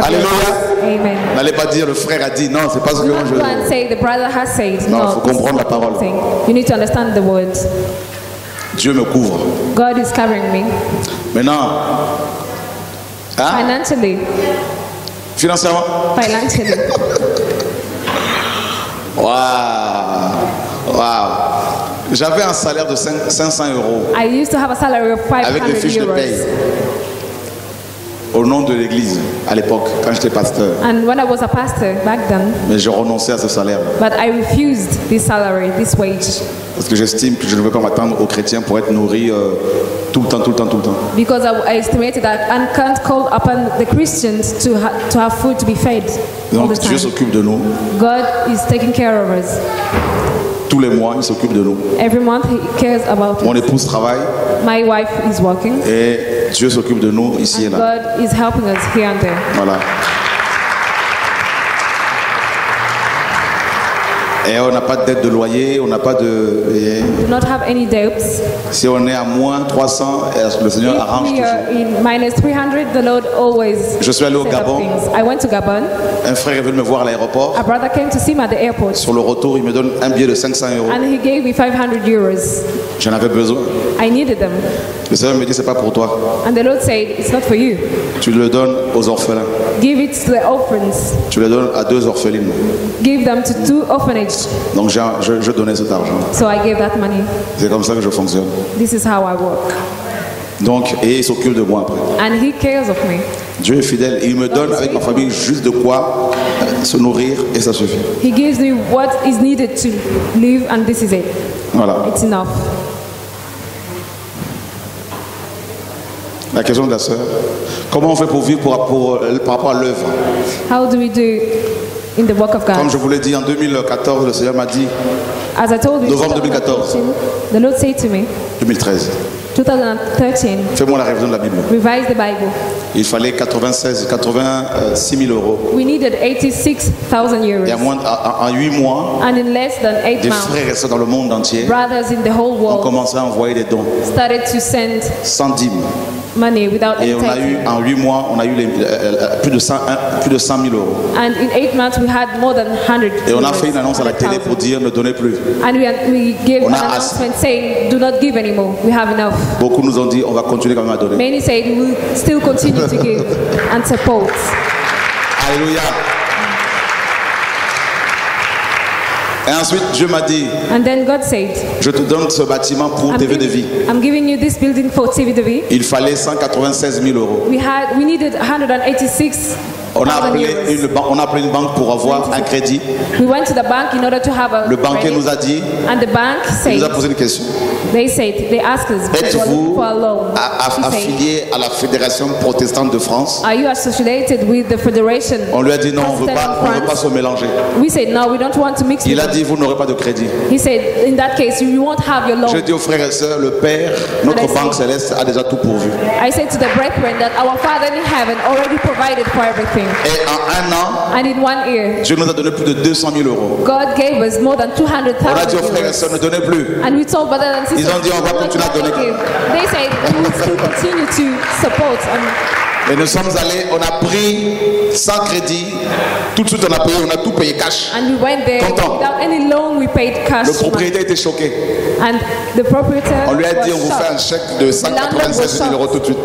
Alléluia. Amen. N'allez pas dire le frère a dit non, c'est pas ce que moi je and say the brother has said. Non, No, faut comprendre la parole. You need to understand the words. Dieu me couvre. God is covering me Maintenant, hein, financially. financièrement, Financially. waouh, waouh. J'avais un salaire de 5 500 euros I used to have a salary of 500 avec les fiches de euros. paye au nom de l'église à l'époque quand j'étais pasteur. And when I was a pastor back then, Mais je renonçais à ce salaire but I refused this salary, this wage, parce que j'estime que je ne veux pas m'attendre aux chrétiens pour être nourri euh, tout le temps, tout le temps, tout le temps. because I, I estimated that I can't call upon the Christians to, ha- to have food to be fed all Donc the Dieu time. s'occupe de nous. God is taking care of us. Tous les mois, il s'occupe de nous. Every month He cares about Mon us. épouse travaille My wife is working. et Dieu s'occupe de nous ici et là. God is helping us here and there. Voilà. Et on n'a pas de dette de loyer, on n'a pas de. et Do not have any debts. si on est à moins 300, eh, le Seigneur If arrange we toujours. are in minus 300, the Lord always Je suis allé au Gabon. I went to Gabon. Un frère est venu me voir à l'aéroport. A brother came to see me at the airport. Sur le retour, il me donne un billet de 500 euros. And he gave me 500 euros. J'en avais besoin. I needed them. Le Seigneur me dit c'est pas pour toi. And the Lord said, It's not for you. Tu le donnes aux orphelins. Give it to the orphans. Tu le donnes à deux orphelines. Give them to two orphanages. Donc je, je donnais cet argent. So I gave that money. C'est comme ça que je fonctionne. This is how I work. Donc, et il s'occupe de moi après. And he cares of me. Dieu est fidèle. Il me donne avec ma famille juste de quoi euh, se nourrir et ça suffit. He gives me what is needed to live, and this is it. Voilà. It's enough. La question de la sœur. Comment on fait pour vivre pour, pour- euh, par rapport à l'œuvre? How do we do in the work of Comme je vous l'ai dit en 2014, le Seigneur m'a dit, As I told you, Novembre 2014. the Lord said to me, 2013, 2013, fais-moi la révision de la Bible. revise the Bible. Il fallait 96, 86 000 euros. We needed 86,000 euros. Et en, en 8 mois, And in less than eight des months, frères et sœurs dans le monde entier brothers in the whole ont world commencé à envoyer des dons, started to send sans dîme. money without Et on a eu, en 8 mois, on a eu les- euh, euh, plus, de 100, un- plus de 100 000 euros. And in eight months, we had more than 100. Et on a fait une annonce à la télé pour 100,000. dire ne donnez plus. And we, we gave On an announcement saying, do not give anymore. We have enough. Beaucoup nous ont dit on va continuer quand même à donner. Many said we will still continue to give and support. Alléluia. Et ensuite, Dieu m'a dit And then God said, je te donne ce bâtiment pour I'm TV de giving, vie. I'm giving you this building for TV Il fallait 196 000 euros. We had we needed 186 On a, appelé une, on a appelé une banque pour avoir un crédit. We went to the bank in order to have a Le banquier credit. nous a dit, and the bank il said nous a posé une question. They said they asked us Êtes-vous affilié à la Fédération protestante de France? Are you associated with the federation? On lui a dit non, on ne veut pas, of on veut pas France? se mélanger. We said no, we don't want to mix. Il a them." dit vous n'aurez pas de crédit. He said in that case you won't have your loan. Je dis aux frères et sœurs, le Père, notre banque said- céleste a déjà tout pourvu. I said to the brethren that our Father in heaven already provided for everything. Et en un an, And in one year, Dieu nous a donné plus de 200 000 euros. God gave us more than On a dit 200,000 aux frères et euros. sœurs, ne donnez plus. And we told brothers and Ils ont dit, on va "We don't continuer à donner." give." They said, we will still continue to support. And, Et nous sommes allés, on a pris sans crédit. Tout de suite, on a payé, on a tout payé cash. and we went there Content. without any loan, we paid cash. Le propriétaire était choqué. And the proprietor On lui a dit, on vous fait un chèque de 196 000 euros tout de suite.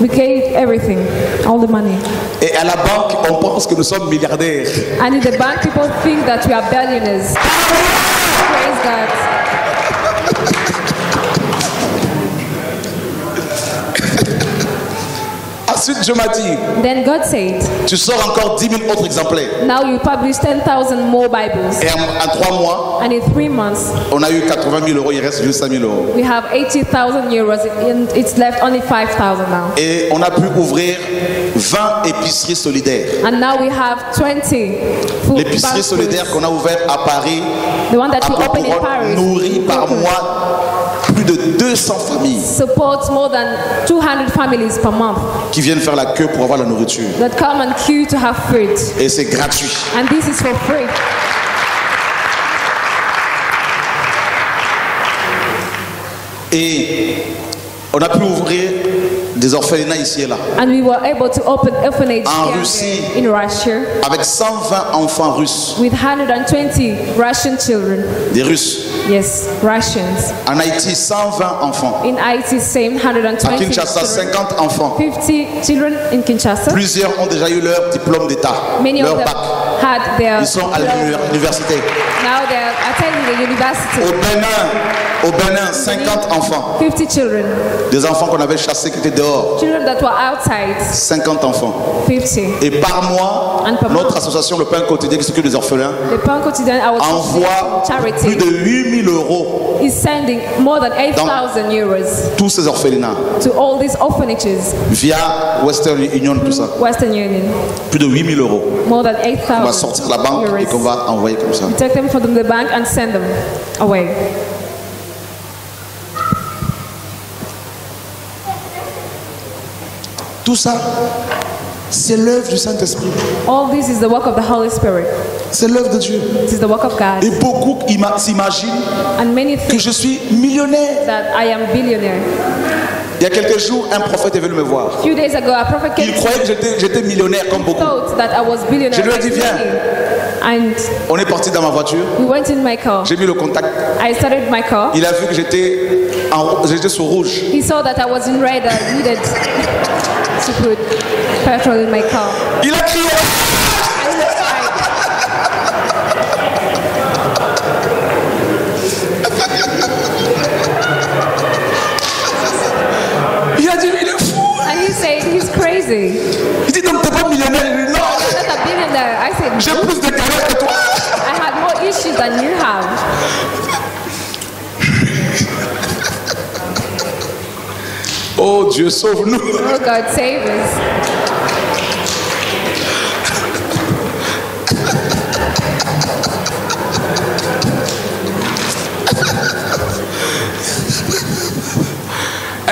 We gave everything, all the money. Et à la banque, on pense que nous sommes milliardaires. And in the bank, people think that we are billionaires. Praise God. Ensuite, Dieu m'a dit, Then God said, tu sors encore 10 000 autres exemplaires. Now you publish 10,000 more Bibles. Et en, en trois mois, And in three months, on a eu 80 000 euros, il reste juste 5 000 euros. we have 80,000 euros. And it's left only 5,000 now. Et on a pu ouvrir 20 épiceries solidaires. And now we have 20 food L'épicerie solidaire qu'on a ouverte à Paris, The one that à we opened in Paris. nourrit par mois 200 familles supports more than 200 families per month qui viennent faire la queue pour avoir la nourriture. that come and queue to have food. Et c'est gratuit. And this is for free. Et on a pu ouvrir des orphelinats ici et là. And we were able to open orphanage En Russie. in Russia Avec 120 enfants russes. with 120 Russian children. Des Russes. Yes, Russians. En Haïti, 120 enfants. In Haiti, same 120 À Kinshasa, children. 50 enfants. 50 children in Kinshasa. Plusieurs ont déjà eu leur diplôme d'État, leur bac. Had their Ils sont à l'université. now they're attending the university. Au Bénin, au Bénin, 50 enfants. 50 children. Des enfants qu'on avait chassés qui étaient dehors. Children that were outside. 50 enfants. 50. Et par mois, notre association, le Pain Quotidien qui s'occupe des orphelins, The Pan Quotidien, our envoie plus charity, de 8000 euros is sending more than 8,000 euros tous ces orphelinats to all these orphanages, via Western Union, tout ça. Western Union. Plus de 8000 euros. More than On va 8,000 sortir la banque et qu'on va envoyer comme ça. We take them from the bank and send them away. Tout ça, c'est l'œuvre du Saint-Esprit. All this is the work of the Holy Spirit. C'est l'œuvre de Dieu. It is the work of God. Et beaucoup many que je suis millionnaire. that I am billionaire. Il y a quelques jours, un prophète est venu me voir. A few days ago, a prophet came Il croyait que j'étais, millionnaire comme beaucoup. thought that I was billionaire. Je lui ai dit, viens. And On est parti dans ma voiture. we went in my car. J'ai mis le contact. I started my car. Il a vu que j'étais, j'étais sur rouge. He saw that I was in red and needed to put petrol in my car. Il a crié. J'ai no. plus de galères que toi. I had more issues than you have. Oh Dieu, sauve-nous. Oh God, save us.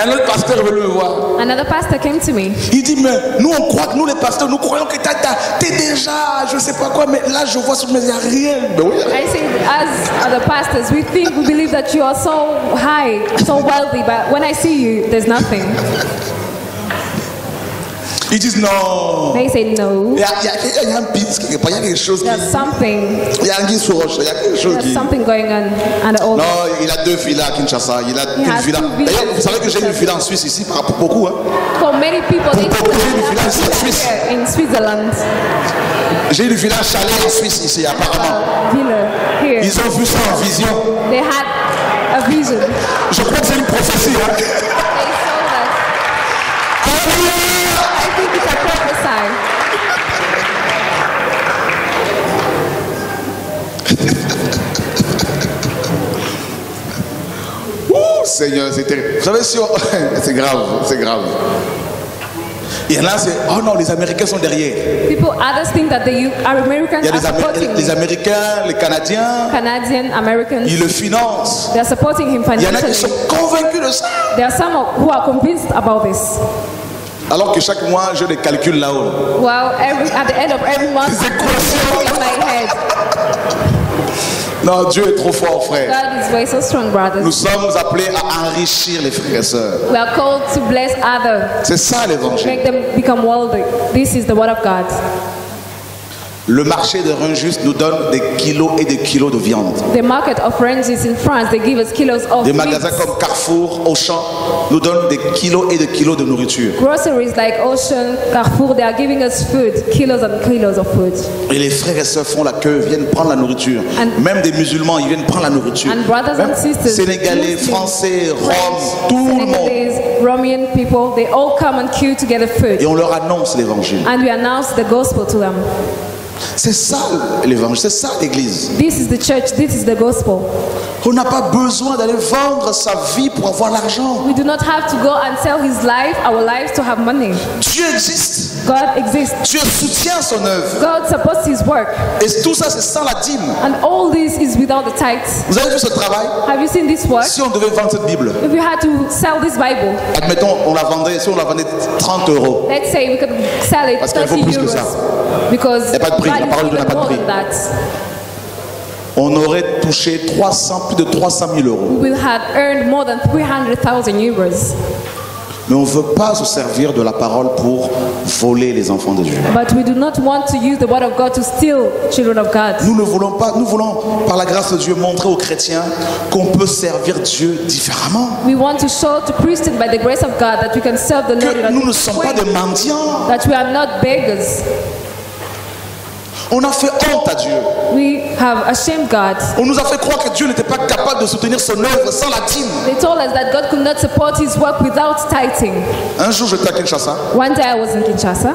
Un autre pasteur est venu me voir. Another pastor came to me. Il dit, mais nous on croit que nous les pasteurs, nous croyons que t'as- t'as- t'es déjà, je sais pas quoi, mais là je vois sur mes il n'y a rien. Mais oui. I say, as other pastors, we think, we believe that you are so high, so wealthy, but when I see you, there's nothing. Ils disent non. They say, no, Il y a, il y a- il y a un il y a quelque chose there's something, Il y a un guise sur roche, il y a quelque chose there's qui. something going on under all Non, il a deux villas à Kinshasa. Il a He une villa. D'ailleurs, vous savez que j'ai une villa en Suisse ici, par rapport beaucoup. Hein. For many people, Pour beaucoup, j'ai une villa ici en Suisse. in Switzerland, J'ai une villa chalet en Suisse ici, apparemment. villa here. Ils ont vu ça en vision. They had a vision. Je crois que c'est une prophétie. Hein. They saw that. Seigneur, c'est terrible. Vous savez, si on- c'est grave, c'est grave. Il y en a, c'est oh non, les Américains sont derrière. People, others think that the our Americans Il y a are les, Amé- supporting les. Américains, les Canadiens, Canadian Americans, ils le financent. they are supporting him Il y en a qui sont financially. convaincus de ça. There are some who are convinced about this. Alors que chaque mois, je les calcule là-haut. Well, every, at the end of every month, in my head. Non, Dieu est trop fort, frère. God is very so strong, Nous brothers. sommes appelés à enrichir les frères et sœurs. We are called to bless others, C'est ça l'évangile. make them become wealthy. This is the word of God. Le marché de Rungis nous donne des kilos et des kilos de viande. The market of in France, they give us kilos of Des magasins comme Carrefour, Auchan nous donnent des kilos et des kilos de nourriture. Groceries like Ocean, Carrefour, they are giving us food, kilos and kilos of food. Et les frères et sœurs font la queue, viennent prendre la nourriture. And- Même des musulmans, ils viennent prendre la nourriture. And brothers Même and sisters, Sénégalais, Français, Roms, tout le monde. Senegalese, Romanian people, they all come and queue to get the food. Et on leur annonce l'évangile. And we announce the gospel to them. C'est ça l'évangile, c'est ça l'église. This is the church, this is the gospel. On n'a pas besoin d'aller vendre sa vie pour avoir l'argent. We do not have to go and sell his life, our lives, to have money. Dieu existe. God exists. Dieu soutient son œuvre. God supports His work. Et tout ça, c'est sans la dîme. And all this is without the tithes. Vous avez vu ce travail? Have you seen this work? Si on devait vendre cette Bible, If you had to sell this Bible, admettons, on la vendait, si on la vendait 30 euros, let's say we could sell it Parce qu'il 30 faut plus que euros. ça. Because Y a pas de prix, la parole de Dieu n'a pas de prix. on aurait touché 300, plus de 300 000 euros. We will have earned more than 300,000 euros. Mais on ne veut pas se servir de la parole pour voler les enfants de Dieu. But we do not want to use the word of God to steal children of God. Nous ne voulons pas, nous voulons, par la grâce de Dieu, montrer aux chrétiens qu'on peut servir Dieu différemment. We want to show to Christians by the grace of God that we can serve the Lord in a Nous ne sommes pas des mendiants. That we are not beggars. On a fait honte à Dieu. We have ashamed God. On nous a fait croire que Dieu n'était pas capable de soutenir son œuvre sans la dîme. They told us that God could not support His work without tithing. Un jour, j'étais à Kinshasa, One day I was in Kinshasa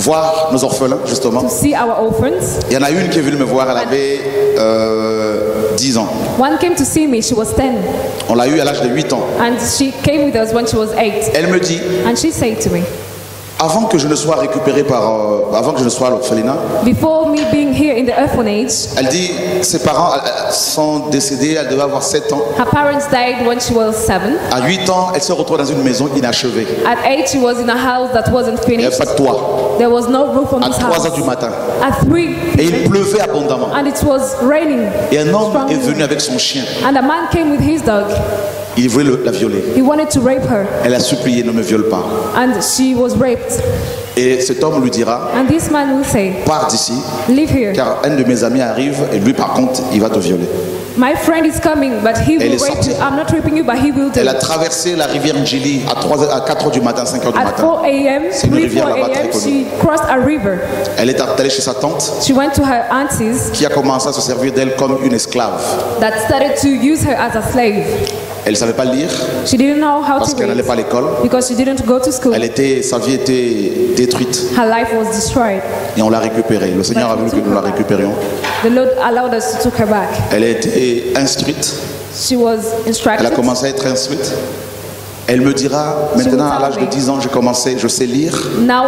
voir nos orphelins, justement. to see our orphans. Il y en a une qui est venue me voir, elle avait euh, 10 ans. One came to see me, she was 10, On l'a eue à l'âge de 8 ans. and she came with us when she was 8. Elle me dit, And she said to me, avant que je ne sois récupéré par, euh, avant que je ne sois à l'orphelinat, Before me being here in the orphanage, elle dit, ses parents euh, sont décédés, elle devait avoir 7 ans. her parents died when she was 7. À 8 ans, elle se retrouve dans une maison inachevée. At 8, she was in a house that wasn't Il n'y avait finished. pas de toit. There was no roof on À this 3 heures house. du matin. At 3, Et il pleuvait abondamment. and it was raining. Et un homme strongly. est venu avec son chien. And a man came with his dog. Il voulait le- la violer. He wanted to rape her, Elle a supplié, ne me viole pas. and she was raped. Et cet homme lui dira, And this man will say, pars d'ici, Live here. car un de mes amis arrive et lui par contre, il va te violer. My friend is coming, but he Elle will est rape you. I'm not raping you, but he will do Elle a traversé la rivière Njili à, 3, à 4 heures du matin, 5 heures du At matin. 4 a.m., C'est une 3 rivière 4 là-bas très a.m., connue. she crossed a river. Elle est allée chez sa tante She went to her auntie's qui a commencé à se servir d'elle comme une esclave. that started to use her as a slave. Elle ne savait pas lire She didn't know how parce qu'elle n'allait pas à l'école. because she didn't go to school. Elle était, sa vie était détruite Her life was destroyed. et on l'a récupérée. Le Seigneur a voulu que nous la récupérions. The Lord allowed us to take her back. Elle a été instruite. She was Elle a instructed. commencé à être instruite. Elle me dira, maintenant à l'âge de 10 ans, j'ai commencé, je sais lire. Now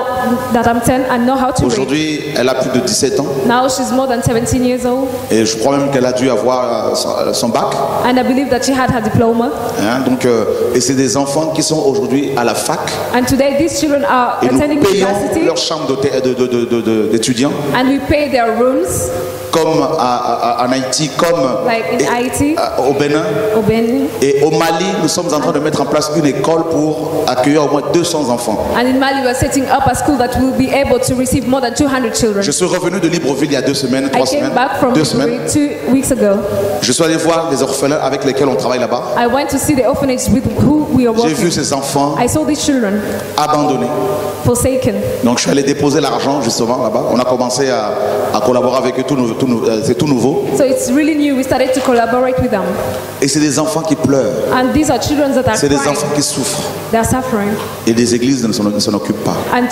that I'm 10, I know how to read. Aujourd'hui, elle a plus de 17 ans Now she's more than 17 years old, et je crois même qu'elle a dû avoir euh, son, euh, son bac. and I believe that she had her diploma. hein. donc, euh, et c'est des enfants qui sont aujourd'hui à la fac And today, these children are et nous attending payons university, leur chambre d'étudiants and we pay their rooms, comme à- à- en Haïti, comme like in Haiti, à- au Bénin. au Benin. Et au Mali, nous sommes en train de mettre en place une école pour accueillir au moins 200 enfants. And in Mali, we are setting up a school that will be able to receive more than 200 children. Je suis revenu de Libreville il y a deux semaines, I trois came semaines, back from deux semaines. Two weeks ago. Je suis allé voir les orphelins avec lesquels on travaille là-bas. I went to see the orphanage with who we are J'ai vu ces enfants I saw these children abandonnés. forsaken. Donc je suis allé déposer l'argent justement là-bas. On a commencé à, à collaborer avec eux, tout, nou- tout euh, c'est tout nouveau. So it's really new. We started to collaborate with them. Et c'est des enfants qui pleurent. And these are children that are C'est des crying. enfants qui souffrent. They are suffering. Et les églises ne s'en occupent pas. And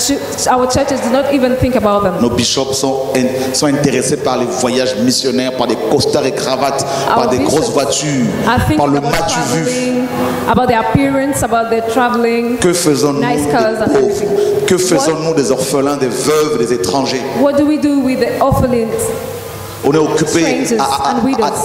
our churches do not even think about them. Nos bishops sont, in- sont intéressés par les voyages missionnaires, par des costards et cravates, par Our des bishops grosses voitures, par le about matu vu. about their appearance, about their traveling, Que faisons-nous nice des pauvres? Que faisons-nous des orphelins, des veuves, des étrangers? What do we do with the orphanage? On est occupé, à- à- à-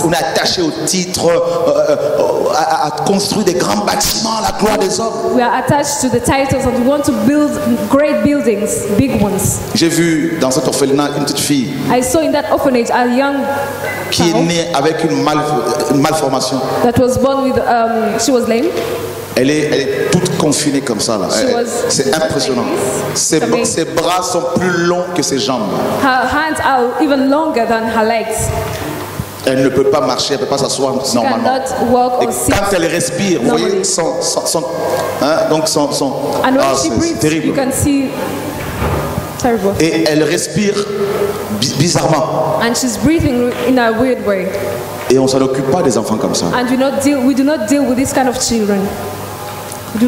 on est attaché au titre, euh, euh, à, construire des grands bâtiments à la gloire des hommes. We are attached to the titles and we want to build great buildings, big ones. J'ai vu dans cet orphelinat une petite fille I saw in that orphanage a young qui est née avec une, mal- une malformation. that was born with, um, she was lame. Elle est, elle est toute confinée comme ça. là. C'est impressionnant. Ses, amazing. ses bras sont plus longs que ses jambes. Her hands are even longer than her legs. Elle ne peut pas marcher, elle ne peut pas s'asseoir normalement. Et quand elle respire, vous voyez son, son, son- hein, donc son, son- And when ah, she c'est- breathes, you terrible. can see terrible. Et elle respire bi- bizarrement. And she's breathing in a weird way. Et on s'en occupe pas des enfants comme ça. And we not deal we do not deal with this kind of children.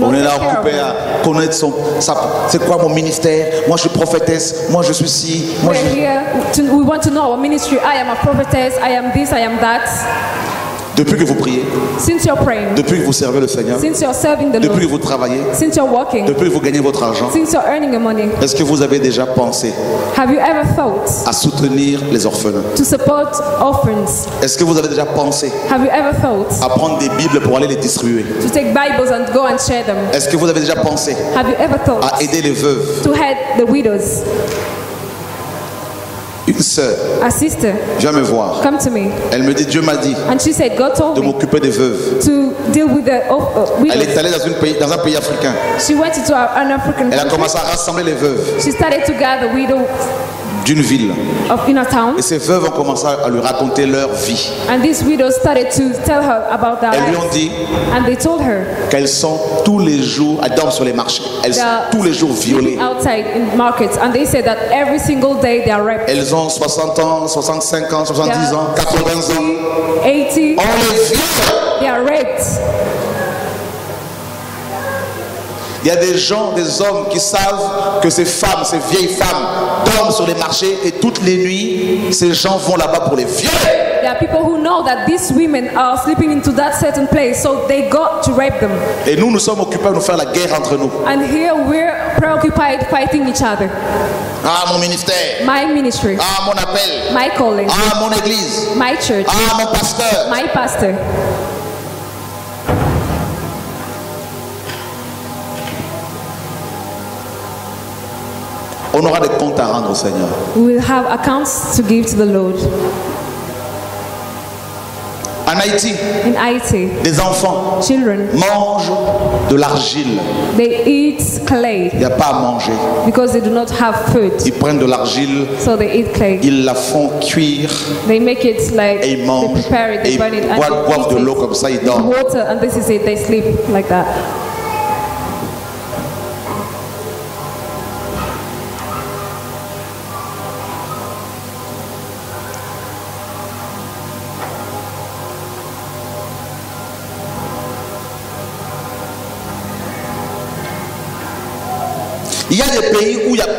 On est là occupé them. à connaître son, c'est quoi mon ministère? Moi je suis prophétesse. Moi je suis ci. Moi je we want to know our ministry. I am a prophetess, I am this, I am that. Depuis que vous priez, since you're praying, depuis que vous servez le Seigneur, since you're serving the depuis que vous travaillez, since you're working, depuis que vous gagnez votre argent, since you're earning your money, est-ce que vous avez déjà pensé have you ever thought à soutenir les orphelins? to support orphans? Est-ce que vous avez déjà pensé Have you ever thought à prendre des Bibles pour aller les distribuer? to take Bibles and go and share them? Est-ce que vous avez déjà pensé Have you ever thought à aider les veuves? to help the widows? Une sœur A sister, vient me voir. come to me. Elle me dit Dieu m'a dit And she said, God told de me m'occuper des veuves. to deal with the uh, Elle widows. est allée dans, une pays- dans un pays africain. She went into an African Elle a country. commencé à rassembler les veuves She started to gather widows d'une ville. of in a town. Et ces veuves ont commencé à lui raconter leur vie. And these widows started to tell her about their Elles lui ont dit And they told her qu'elles sont tous les jours, elles dorment sur les marchés. Elles sont tous les jours violées. outside in markets. And they said that every single day they are raped. Elles ont 60 ans, 65 ans, 70 ans, 80 ans. 80, On les viole. they are raped. Il y a des gens, des hommes qui savent que ces femmes, ces vieilles femmes, dorment sur les marchés et toutes les nuits, ces gens vont là-bas pour les violer. There are people who know that these women are sleeping into that certain place, so they got to rape them. Et nous, nous sommes occupés à nous faire la guerre entre nous. And here we're preoccupied fighting each other. Ah, mon ministère. My ministry, Ah, mon appel. my calling, Ah, mon église. my church, Ah, mon pasteur. my pastor. On aura des comptes à rendre au Seigneur. We will have accounts to give to the Lord. En Haïti, In Haiti, des enfants children, mangent de l'argile. they eat clay Il n'y a pas à manger. because they do not have food. Ils prennent de l'argile, So they eat clay. ils la font cuire They make it like et ils they mangent. prepare it, Et they ils burn it, and boivent, boivent they de l'eau comme ça, ils dorment. water, and this is it. They sleep like that.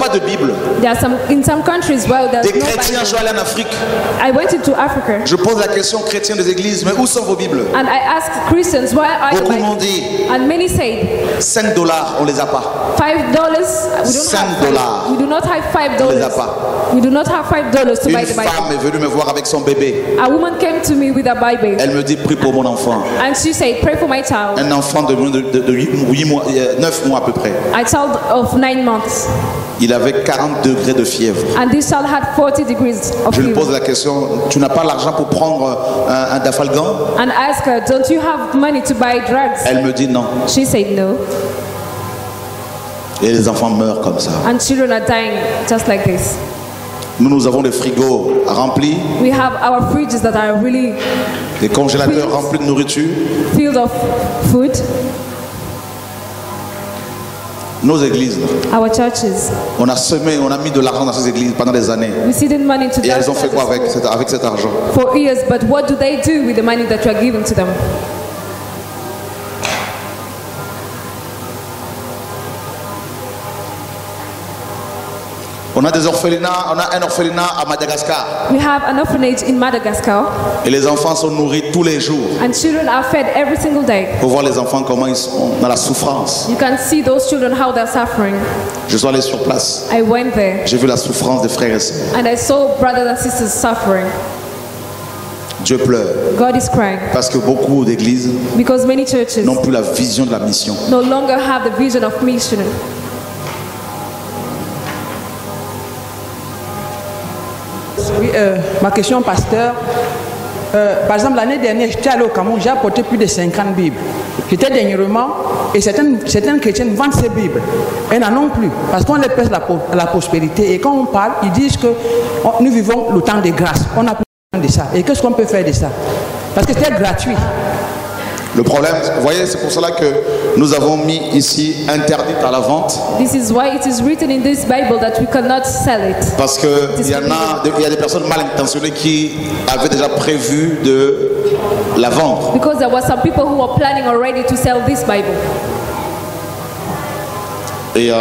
Pas de Bible. There are some in some countries where there's Des no chrétiens, je suis Bible. allé en Afrique. I went into Africa Je pose la question aux chrétiens des églises, mais où sont vos Bibles? And I asked Christians why are your Beaucoup m'ont dit And many said 5 dollars, on les a pas. five dollars. We don't have dollars. We do not have five On les a dollars. pas. We do not have five dollars to Une buy the Bible. femme est venue me voir avec son bébé. A woman came to me with a Bible Elle me dit, prie pour mon enfant. and she said, "Pray for my child." Un enfant de, de, de, de 8 mois, 9 mois à peu près. A child of nine months, Il avait 40 degrés de fièvre. and this child had 40 degrees of Je lui pose la question, tu n'as pas l'argent pour prendre un, un dafalgan? And her, "Don't you have money to buy drugs?" Elle me dit non. She said no. Et les enfants meurent comme ça. And children are dying just like this. Nous, nous avons des frigos remplis, We have our fridges that are really des congélateurs remplis de nourriture. filled of food. Nos églises, Our churches, on a semé, on a mis de l'argent dans ces églises pendant des années. we see the money to Et elles ont fait quoi avec, cet- avec cet argent? for years, but what do they do with the money that you are giving to them? On a des orphelinats, on a un orphelinat à Madagascar. We have an orphanage in Madagascar, Et les enfants sont nourris tous les jours. and children are fed every single day. Pour voir les enfants comment ils sont dans la souffrance. You can see those children how they're suffering. Je suis allé sur place. I went there J'ai vu la souffrance des frères et sœurs. and I saw brothers and sisters suffering. Dieu pleure. God is crying Parce que beaucoup d'églises n'ont plus la vision de la mission. no longer have the vision of mission. Euh, ma question, pasteur. Euh, par exemple, l'année dernière, j'étais allé au Cameroun, j'ai apporté plus de 50 Bibles. J'étais dernièrement, et certaines, certaines chrétiennes vendent ces Bibles. Elles n'en ont plus, parce qu'on les pèse la, la prospérité. Et quand on parle, ils disent que nous vivons le temps de grâce. On n'a plus besoin de ça. Et qu'est-ce qu'on peut faire de ça? Parce que c'était gratuit. Le problème, vous voyez, c'est pour cela que nous avons mis ici interdite à la vente. This is why it is written in this Bible that we cannot sell it. Parce qu'il y, en a, il y a des personnes mal intentionnées qui avaient déjà prévu de la vendre. Because there were some people who were planning already to sell this Bible. Et euh,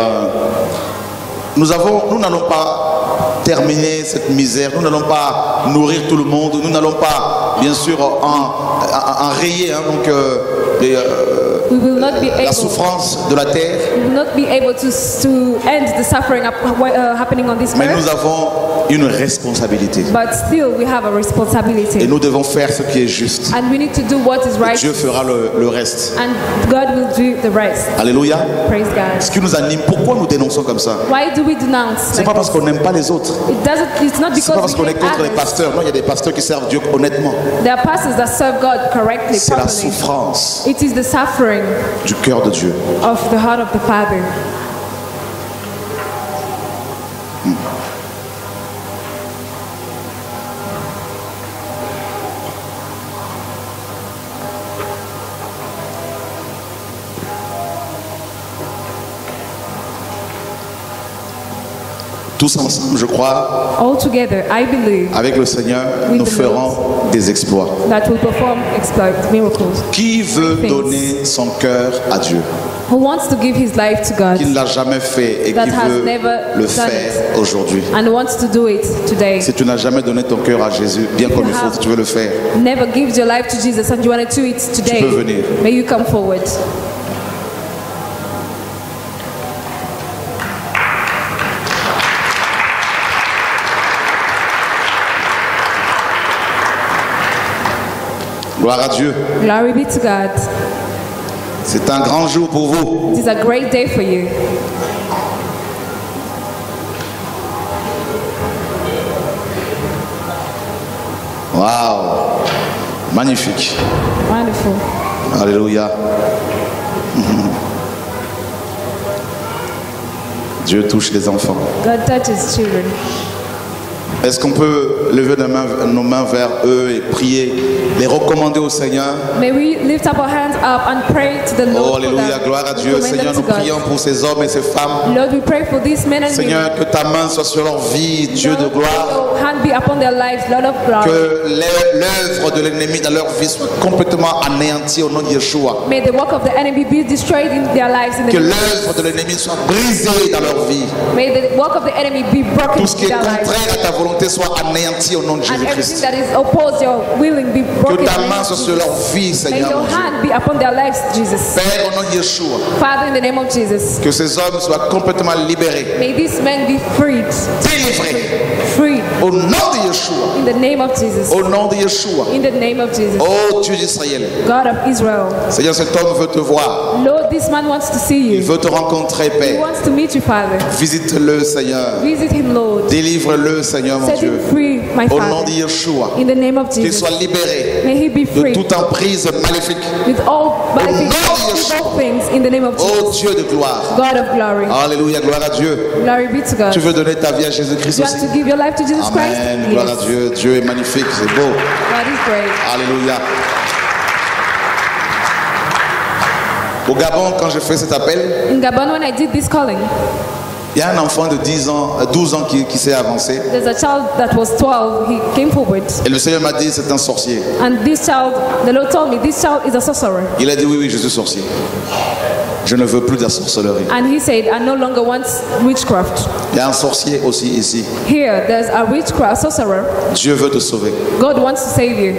nous avons, nous n'allons pas terminer cette misère, nous n'allons pas nourrir tout le monde, nous n'allons pas, bien sûr, en, en- enrayer hein, euh, euh, We will not be la able. souffrance de la terre, We will not be able to to end the suffering up, uh, happening on this mais earth. nous avons une responsabilité. But still, we have a Et responsibility, nous devons faire ce qui est juste. and we need to do what is right, Dieu fera le, le reste. and God will do the rest. Alléluia. Praise God. Ce qui nous anime, pourquoi nous dénonçons comme ça? Why do we denounce? C'est like pas parce qu'on n'aime pas les autres. It doesn't. It's not C'est pas because parce qu'on est contre les pasteurs. Non, il y a des pasteurs qui servent Dieu honnêtement. There are pastors that serve God correctly, C'est la souffrance It is the suffering du cœur de Dieu. of the heart of the Father. Tous ensemble, je crois, All together, I believe avec le Seigneur, With nous the ferons des exploits. that will perform exploits, miracles. Qui veut Things. donner son cœur à Dieu? Who wants to give his life to God Qui ne l'a jamais fait et That qui has veut never le faire aujourd'hui? and wants to do it today? Si tu n'as jamais donné ton cœur à Jésus, bien comme il faut, si tu veux le faire, Never gives your life to Jesus and you want to do it today? peux venir. May you come forward. Gloire à Dieu. Glory be to God. C'est un grand jour pour vous. It is a great day for you. Waouh Magnifique. Wonderful. Alléluia. Dieu touche les enfants. God touches children. Est-ce qu'on peut lever nos mains, nos mains vers eux et prier, les recommander au Seigneur? May we lift up our hands up and pray to the Lord. Oh, Alléluia, gloire à Dieu. Seigneur, nous prions pour ces hommes et ces femmes. Lord, we pray for these men and Seigneur, women. que ta main soit sur leur vie, Dieu de gloire. Hand be upon their lives, Lord of glory. Que l'œ- l'œuvre de l'ennemi dans leur vie soit complètement anéantie au nom de Yeshua. May the work of the enemy be destroyed in their lives. In the Que l'œuvre de l'ennemi soit brisée dans leur vie. May the work of the enemy be broken Tout ce qui est contraire à ta volonté soit anéanti au nom de Jésus-Christ. that is opposed your willing be Que ta main soit sur leur vie, May Seigneur. your mon Dieu. hand be upon their lives, Jesus. Père, au nom de Yeshua, Father, in the name of Jesus. que ces hommes soient complètement libérés, May these men be freed. délivrés. Freed. Au nom de Yeshua. In the name of Jesus. Au nom de Yeshua. In the name of Jesus. Oh Dieu d'Israël. God of Israel. Seigneur, cet homme veut te voir. Lord, this man wants to see Il you. veut te rencontrer, He Père. wants to meet you, Father. Visite-le, Seigneur. Visit him, Lord. Délivre-le, Seigneur, mon Set Dieu. him free, my Au nom de. Yeshua. Qu'il soit libéré May he be de toute emprise maléfique. with all nom de Yeshua. evil things in the name of Oh Jesus. Dieu de gloire. God of glory. Alléluia, gloire à Dieu. Glory be to God. Tu veux donner ta vie à Jésus-Christ aussi? to give your life to Jesus Christ? Amen, gloire à. Dieu. Dieu est magnifique, c'est beau. God is great. Alléluia. Au Gabon, quand je fais cet appel, In Gabon, when I did this calling, il y a un enfant de 10 ans, euh, 12 ans qui, qui s'est avancé. there's a child that was 12. He came forward. Et le Seigneur m'a dit, c'est un sorcier. And this child, the Lord told me, this child is a sorcerer. Il a dit, oui, oui, je suis sorcier. Je ne veux plus de la sorcellerie. And he said, I no longer want witchcraft. Il y a un sorcier aussi ici. Here, there's a witchcraft, a sorcerer. Dieu veut te sauver. God wants to save you.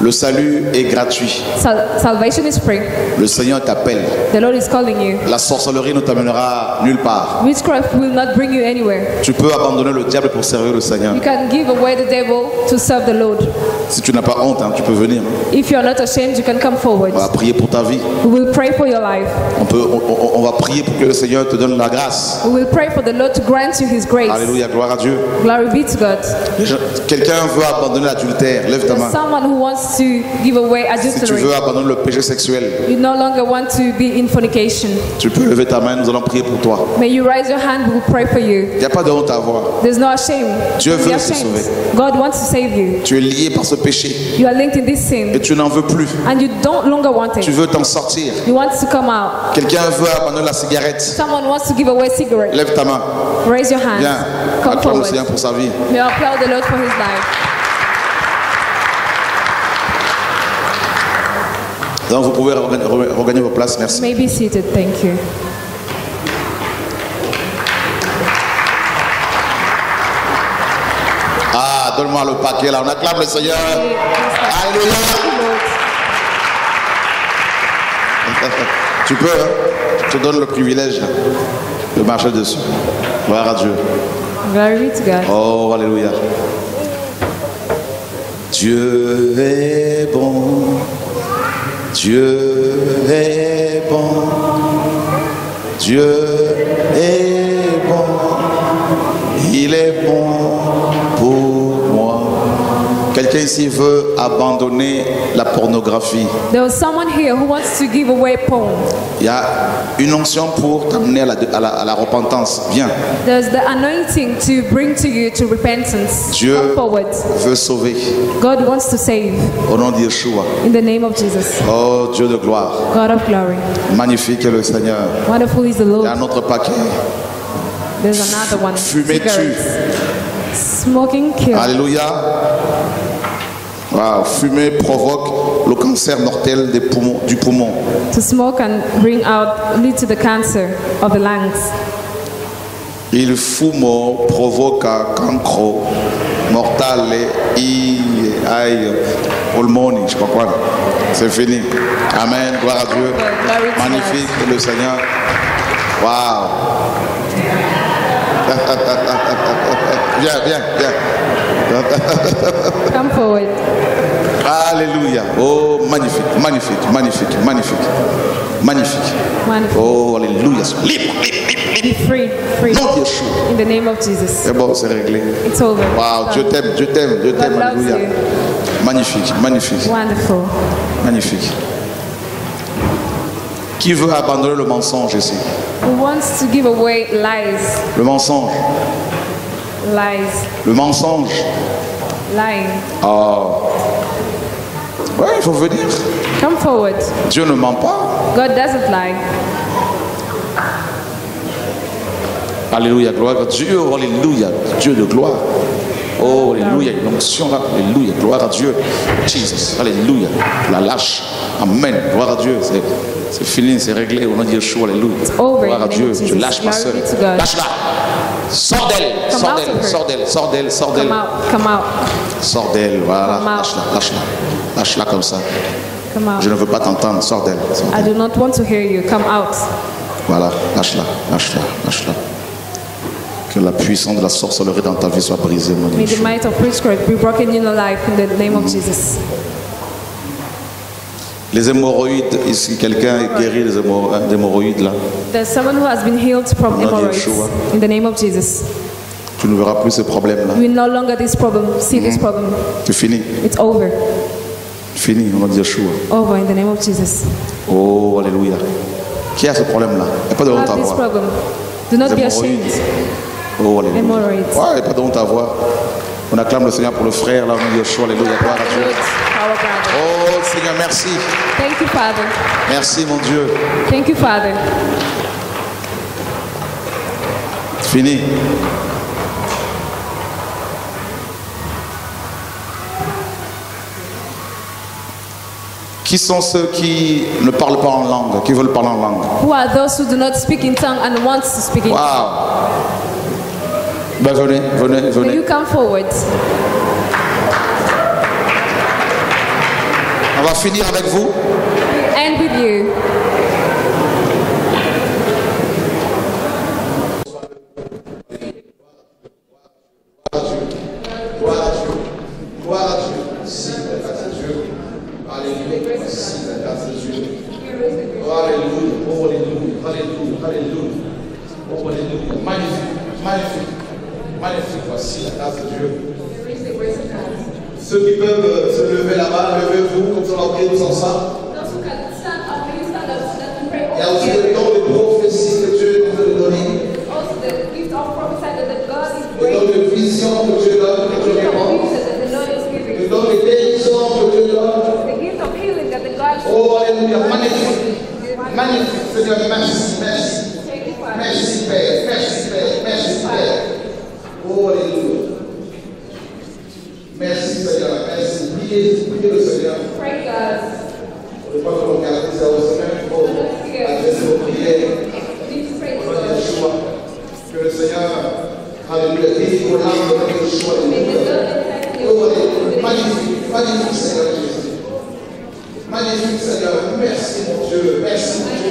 Le salut est gratuit. Sal- salvation is free. Le Seigneur t'appelle. The Lord is calling you. La sorcellerie ne t'amènera nulle part. Witchcraft will not bring you anywhere. Tu peux abandonner le diable pour servir le Seigneur. You can give away the devil to serve the Lord. Si tu n'as pas honte, hein, tu peux venir. If you are not ashamed, you can come forward. On va prier pour ta vie. We will pray for your life. On, peut, on, on- on va prier pour que le Seigneur te donne la grâce. We will pray for the Lord to grant you His grace. Alléluia, gloire à Dieu. Glory be to God. Quelqu'un veut abandonner l'adultère. Lève ta main. Someone who wants to give away Si tu adultery. veux abandonner le péché sexuel, You no longer want to be in fornication. tu peux lever ta main. Nous allons prier pour toi. May you raise your hand. We will pray for you. Il n'y a pas de honte à avoir. There's no shame. Dieu veut te sauver. God wants to save you. Tu es lié par ce péché You are linked in this sin, et tu n'en veux plus. and you don't longer want Tu it. veux t'en sortir. You want to come out. Quelqu'un veut abandonner la cigarette. Someone wants to give away cigarette. Lève ta main. Raise your hand. Viens. Come Acclame le forward. Seigneur pour sa vie. Applaud the Lord for His life. Donc vous pouvez regagner vos places. Merci. May be seated. Thank you. Ah, donne-moi le paquet là. On acclame le Seigneur. Alléluia. Tu peux, hein? je te donne le privilège hein, de marcher dessus. Gloire à Dieu. Glory to Oh, Alléluia. Dieu est bon. Dieu est bon. Dieu est bon. Il est bon Quelqu'un ici veut abandonner la pornographie. There was someone here who wants to give away porn. Il y a une onction pour t'amener à la, à la- à la repentance. Viens. There's the anointing to bring to you to repentance. Dieu Come forward. veut sauver. God wants to save Au nom de Yeshua. in the name of Jesus. Oh Dieu de gloire. God of glory. Magnifique est le Seigneur. Wonderful is the Il y Lord. a un autre paquet. There's another one. Cigarettes. Smoking. Alléluia. Wow. Fumer provoque le cancer mortel des poumons, du poumon. To smoke and bring out, lead to the cancer of the lungs. Il fumo provoca cancro mortale i ai polmoni, je sais pas quoi. C'est fini. Amen. Gloire à Dieu. Magnifique le Seigneur. Waouh. viens, viens, viens. Come forward. Alléluia. Oh, magnifique, magnifique, magnifique, magnifique. Magnifique. Wonderful. Oh, Alléluia. Libre, libre, libre, Be free, free. Non, Yeshua. In the name of Jesus. C'est bon, c'est réglé. It's over. Waouh, Dieu t'aime, Dieu t'aime, Dieu t'aime. Alléluia. Magnifique, magnifique, Wonderful. magnifique. Qui veut abandonner le mensonge ici? Who wants to give away lies? Le mensonge. Lies. Le mensonge. Lying. Oh. Ouais, il faut venir. Come forward. Dieu ne ment pas. God doesn't lie. Alléluia, gloire à Dieu. Alléluia, Dieu de gloire. Oh, Alléluia, une onction là. Alléluia, gloire à Dieu. Jesus, Alléluia. La lâche. Amen, gloire à Dieu. C'est, fini, c'est réglé. Au nom de Yeshua, Alléluia. Gloire à Dieu. Je lâche ma soeur. Lâche-la. Sors d'elle, sors d'elle, sors d'elle, sors d'elle, sors d'elle. Come out. Come out. Sors d'elle, voilà. Lâche-la, lâche-la. Lâche-la comme ça. Come out. Je ne veux pas t'entendre. Sors d'elle. I do not want to hear you. Come out. Voilà, lâche-la, lâche-la, lâche-la. Que la puissance de la sorcellerie dans ta vie soit brisée, mon May Dieu. the might of witchcraft be broken in your life in the name of Jesus. Les hémorroïdes, ici, quelqu'un est guéri des hémorro- hein, d'hémorroïdes là? There's someone who has been healed from hemorrhoids in the name of Jesus. Tu ne verras plus ces problèmes là. We no longer this problem. See this problem. C'est fini, It's over. fini, au nom de Yeshua. Over in the name of Jesus. Oh, Alléluia. Qui a ce problème là Il n'y a pas de honte à problem? Do not be hémorroïdes. ashamed. Oh, Alléluia. Hémorroïdes. Ouais, il n'y a pas de honte à avoir. On acclame le Seigneur pour le frère là, nom de Yeshua. Alléluia, gloire à Dieu. Oh, Seigneur, merci. Thank you, Father. Merci, mon Dieu. Thank you, Father. Fini. Qui sont ceux qui ne parlent pas en langue, qui veulent parler en langue? Who are those who do not speak in tongue and want to speak in tongue? Waouh Ben venez, venez, venez. you come forward? Va finir avec vous. And with you. Gloire à Dieu. Gloire à Dieu. Si, grâce à Dieu. Alléluia. Si, grâce à Dieu. Oh, Alléluia. Oh, Alléluia. Alléluia. Alléluia. Oh, Alléluia. Magnifique. Magnifique. Magnifique. Voici la grâce de Dieu. Ceux qui peuvent euh, se lever là-bas, levez-vous, comme ça on va prier tous ensemble. Il y a aussi le don de prophétie que Dieu est en train de donner. Also, the gift of prophesying that God is Le don de vision que Dieu donne, que Dieu répand. that the Lord is giving. Le don de guérison que Dieu donne. The gift of healing that the God Oh, Alléluia, magnifique. Magnifique, Seigneur, merci, merci. Merci, Père, merci, Père, merci, Magnifique magnifique Seigneur Jésus. Magnifique Seigneur. Merci mon Dieu. Merci mon Dieu.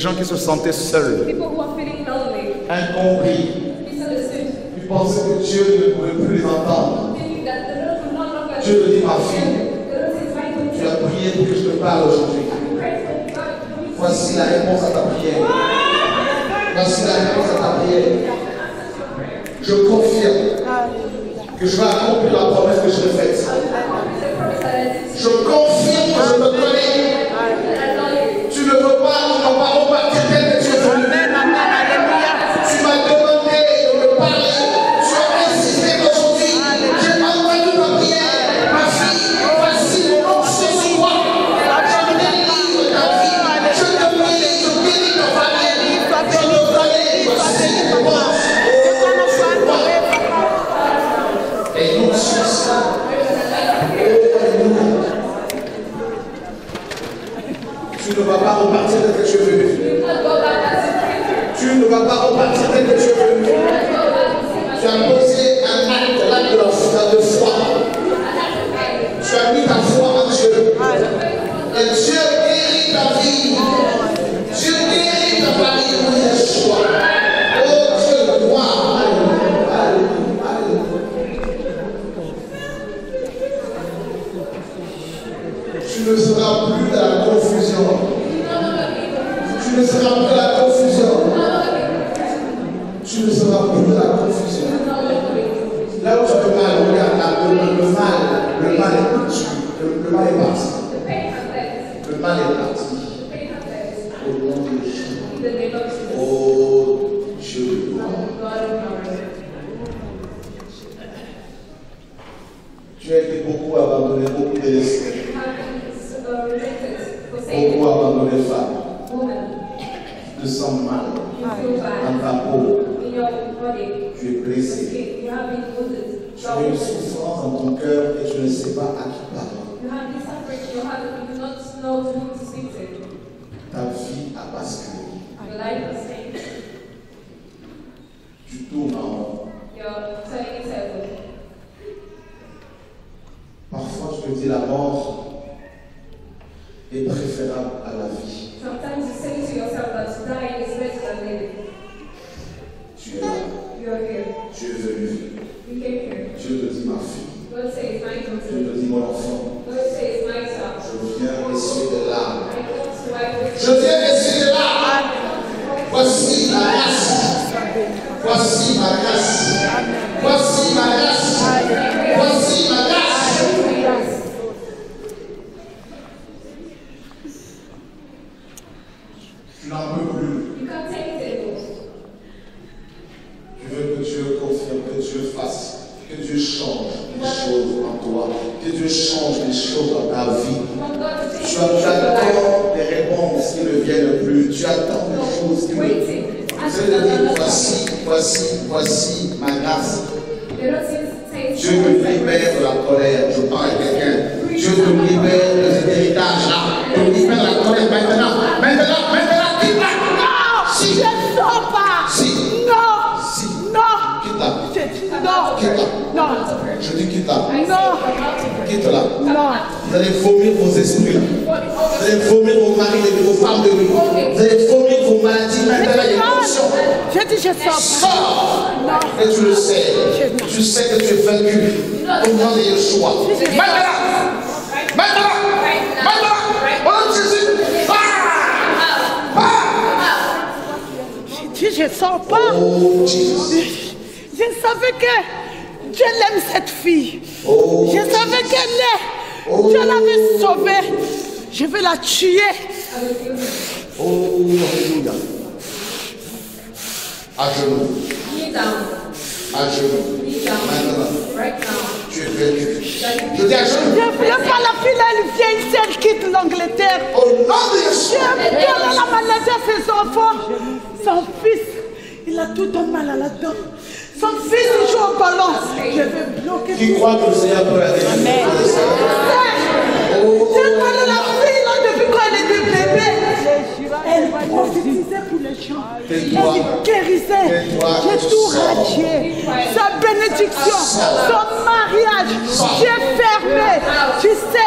Gens qui se sentaient seuls,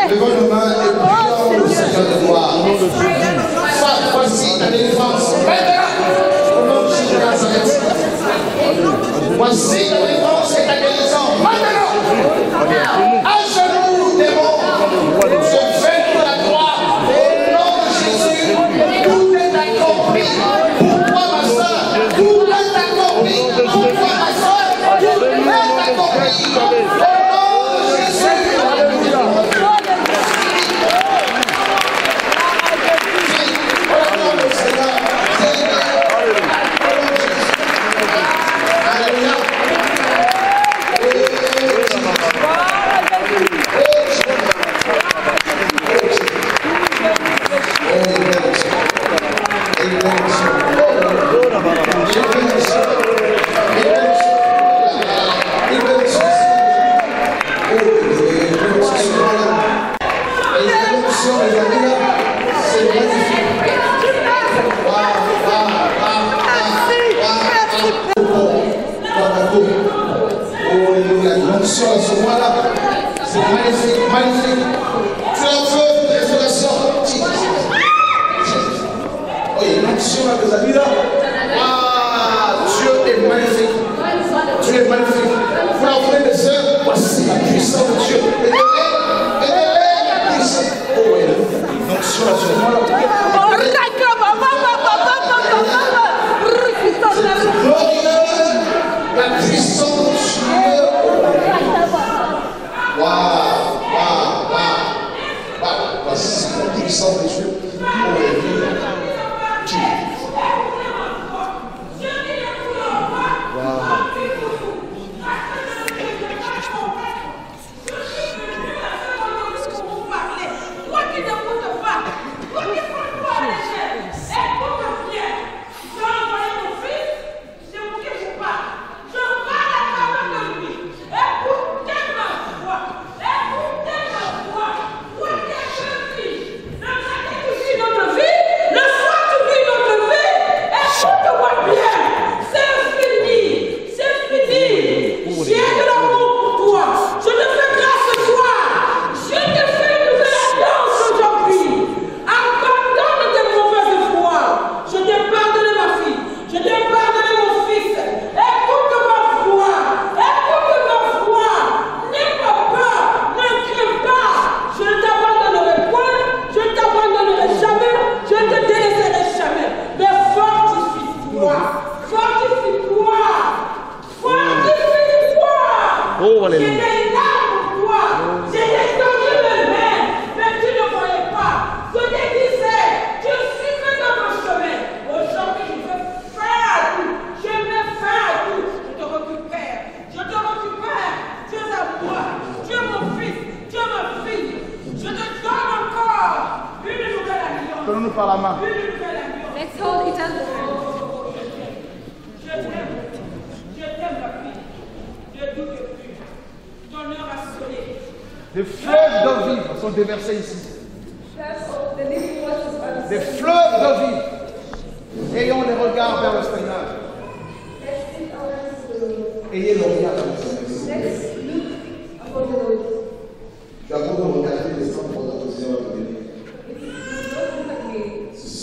Levons nos mains et prions le Seigneur de gloire. Chaque fois-ci, da délivrance. Maintenant, au nom de Jésus de Nazareth. Voici la.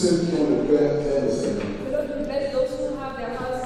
We don't Anderson. Those who have their hands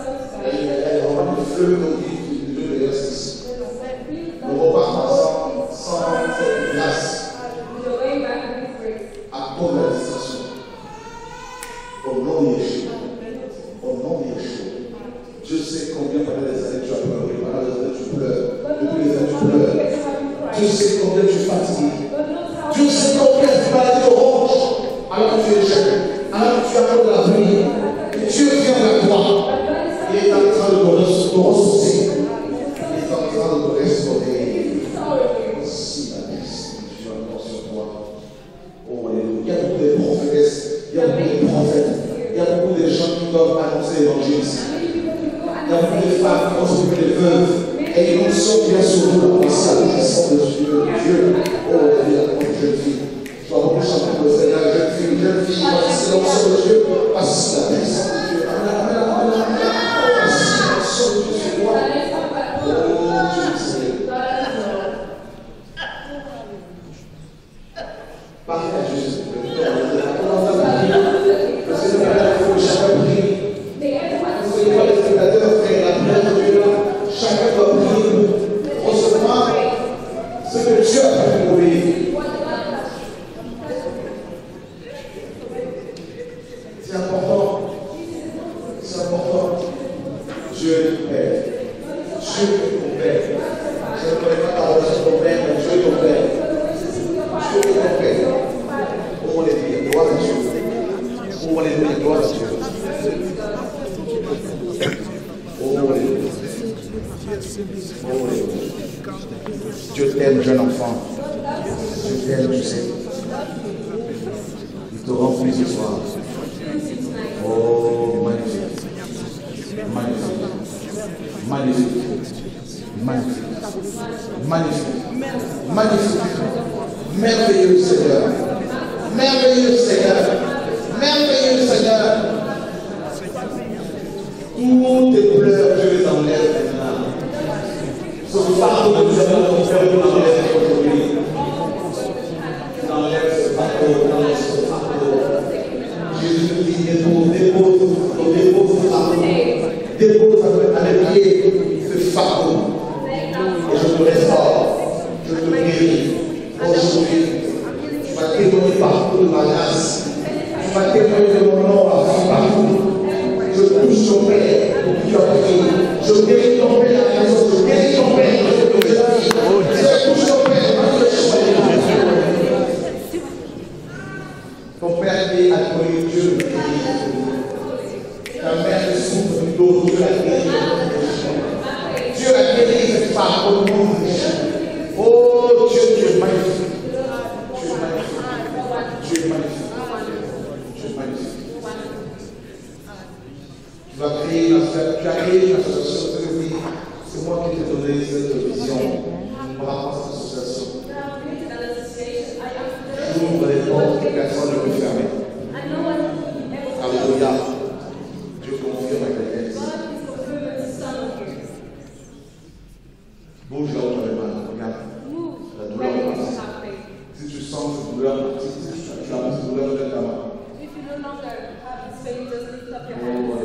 If you no longer have faith, just lift up your hands.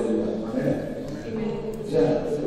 Amen. Yeah.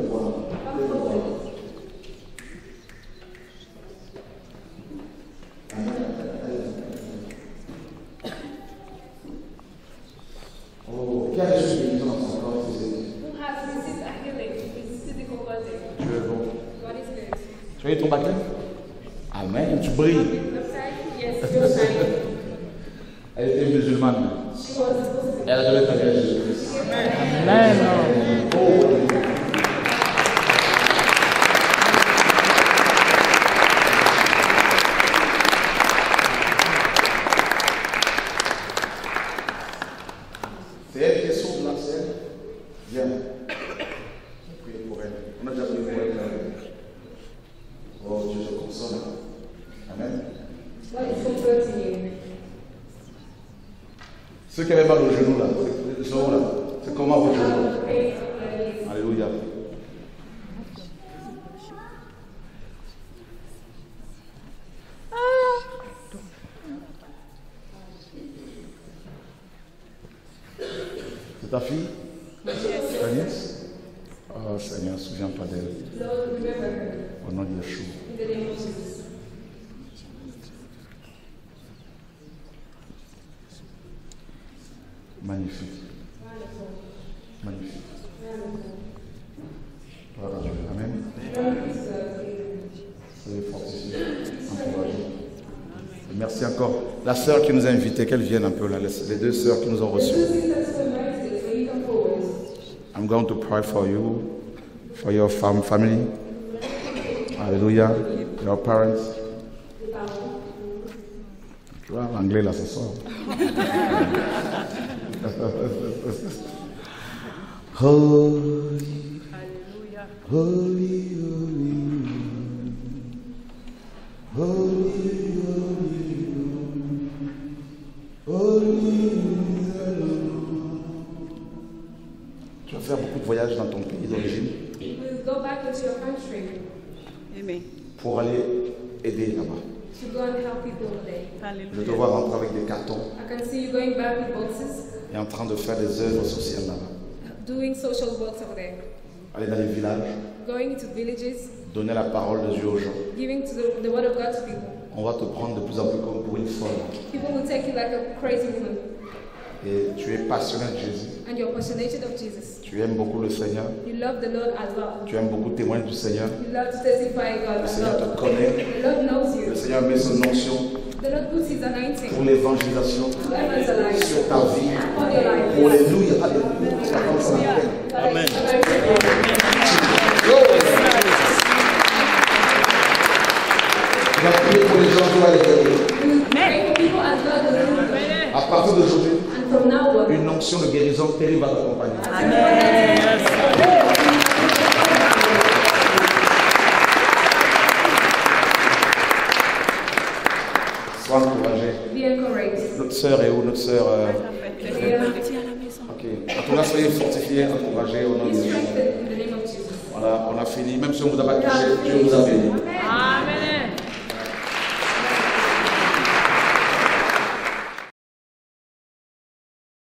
sœur qui nous a invités, qu'elles viennent un peu là, les deux sœurs qui nous ont reçus. I'm going to pray for you, for your family. Hallelujah. Your parents. Tu vois, l'anglais là ce soir. Donner la parole de Dieu aux gens. giving to the, the word of God to people. On va te prendre de plus en plus comme pour une folle. People will take you like a crazy woman, Et tu es passionné de Jésus. and you're passionate of Jesus. Tu aimes beaucoup le Seigneur. You love the Lord as well. Tu aimes beaucoup témoigner du Seigneur. You love to testify God Le as Seigneur well. te connaît. The Lord knows you. Le Seigneur met son onction The Lord puts His anointing pour l'évangélisation sur ta vie. appelle. Amen. Partir d'aujourd'hui, And from now on, une onction de guérison terrible va t'accompagner. Sois encouragé. be encouraged. Notre sœur est où? Notre sœur. euh, Ok. En tout cas, soyez fortifiés, encouragés au nom de Jésus. Voilà, on a fini. Même si on ne vous a pas touché, Dieu vous a béni.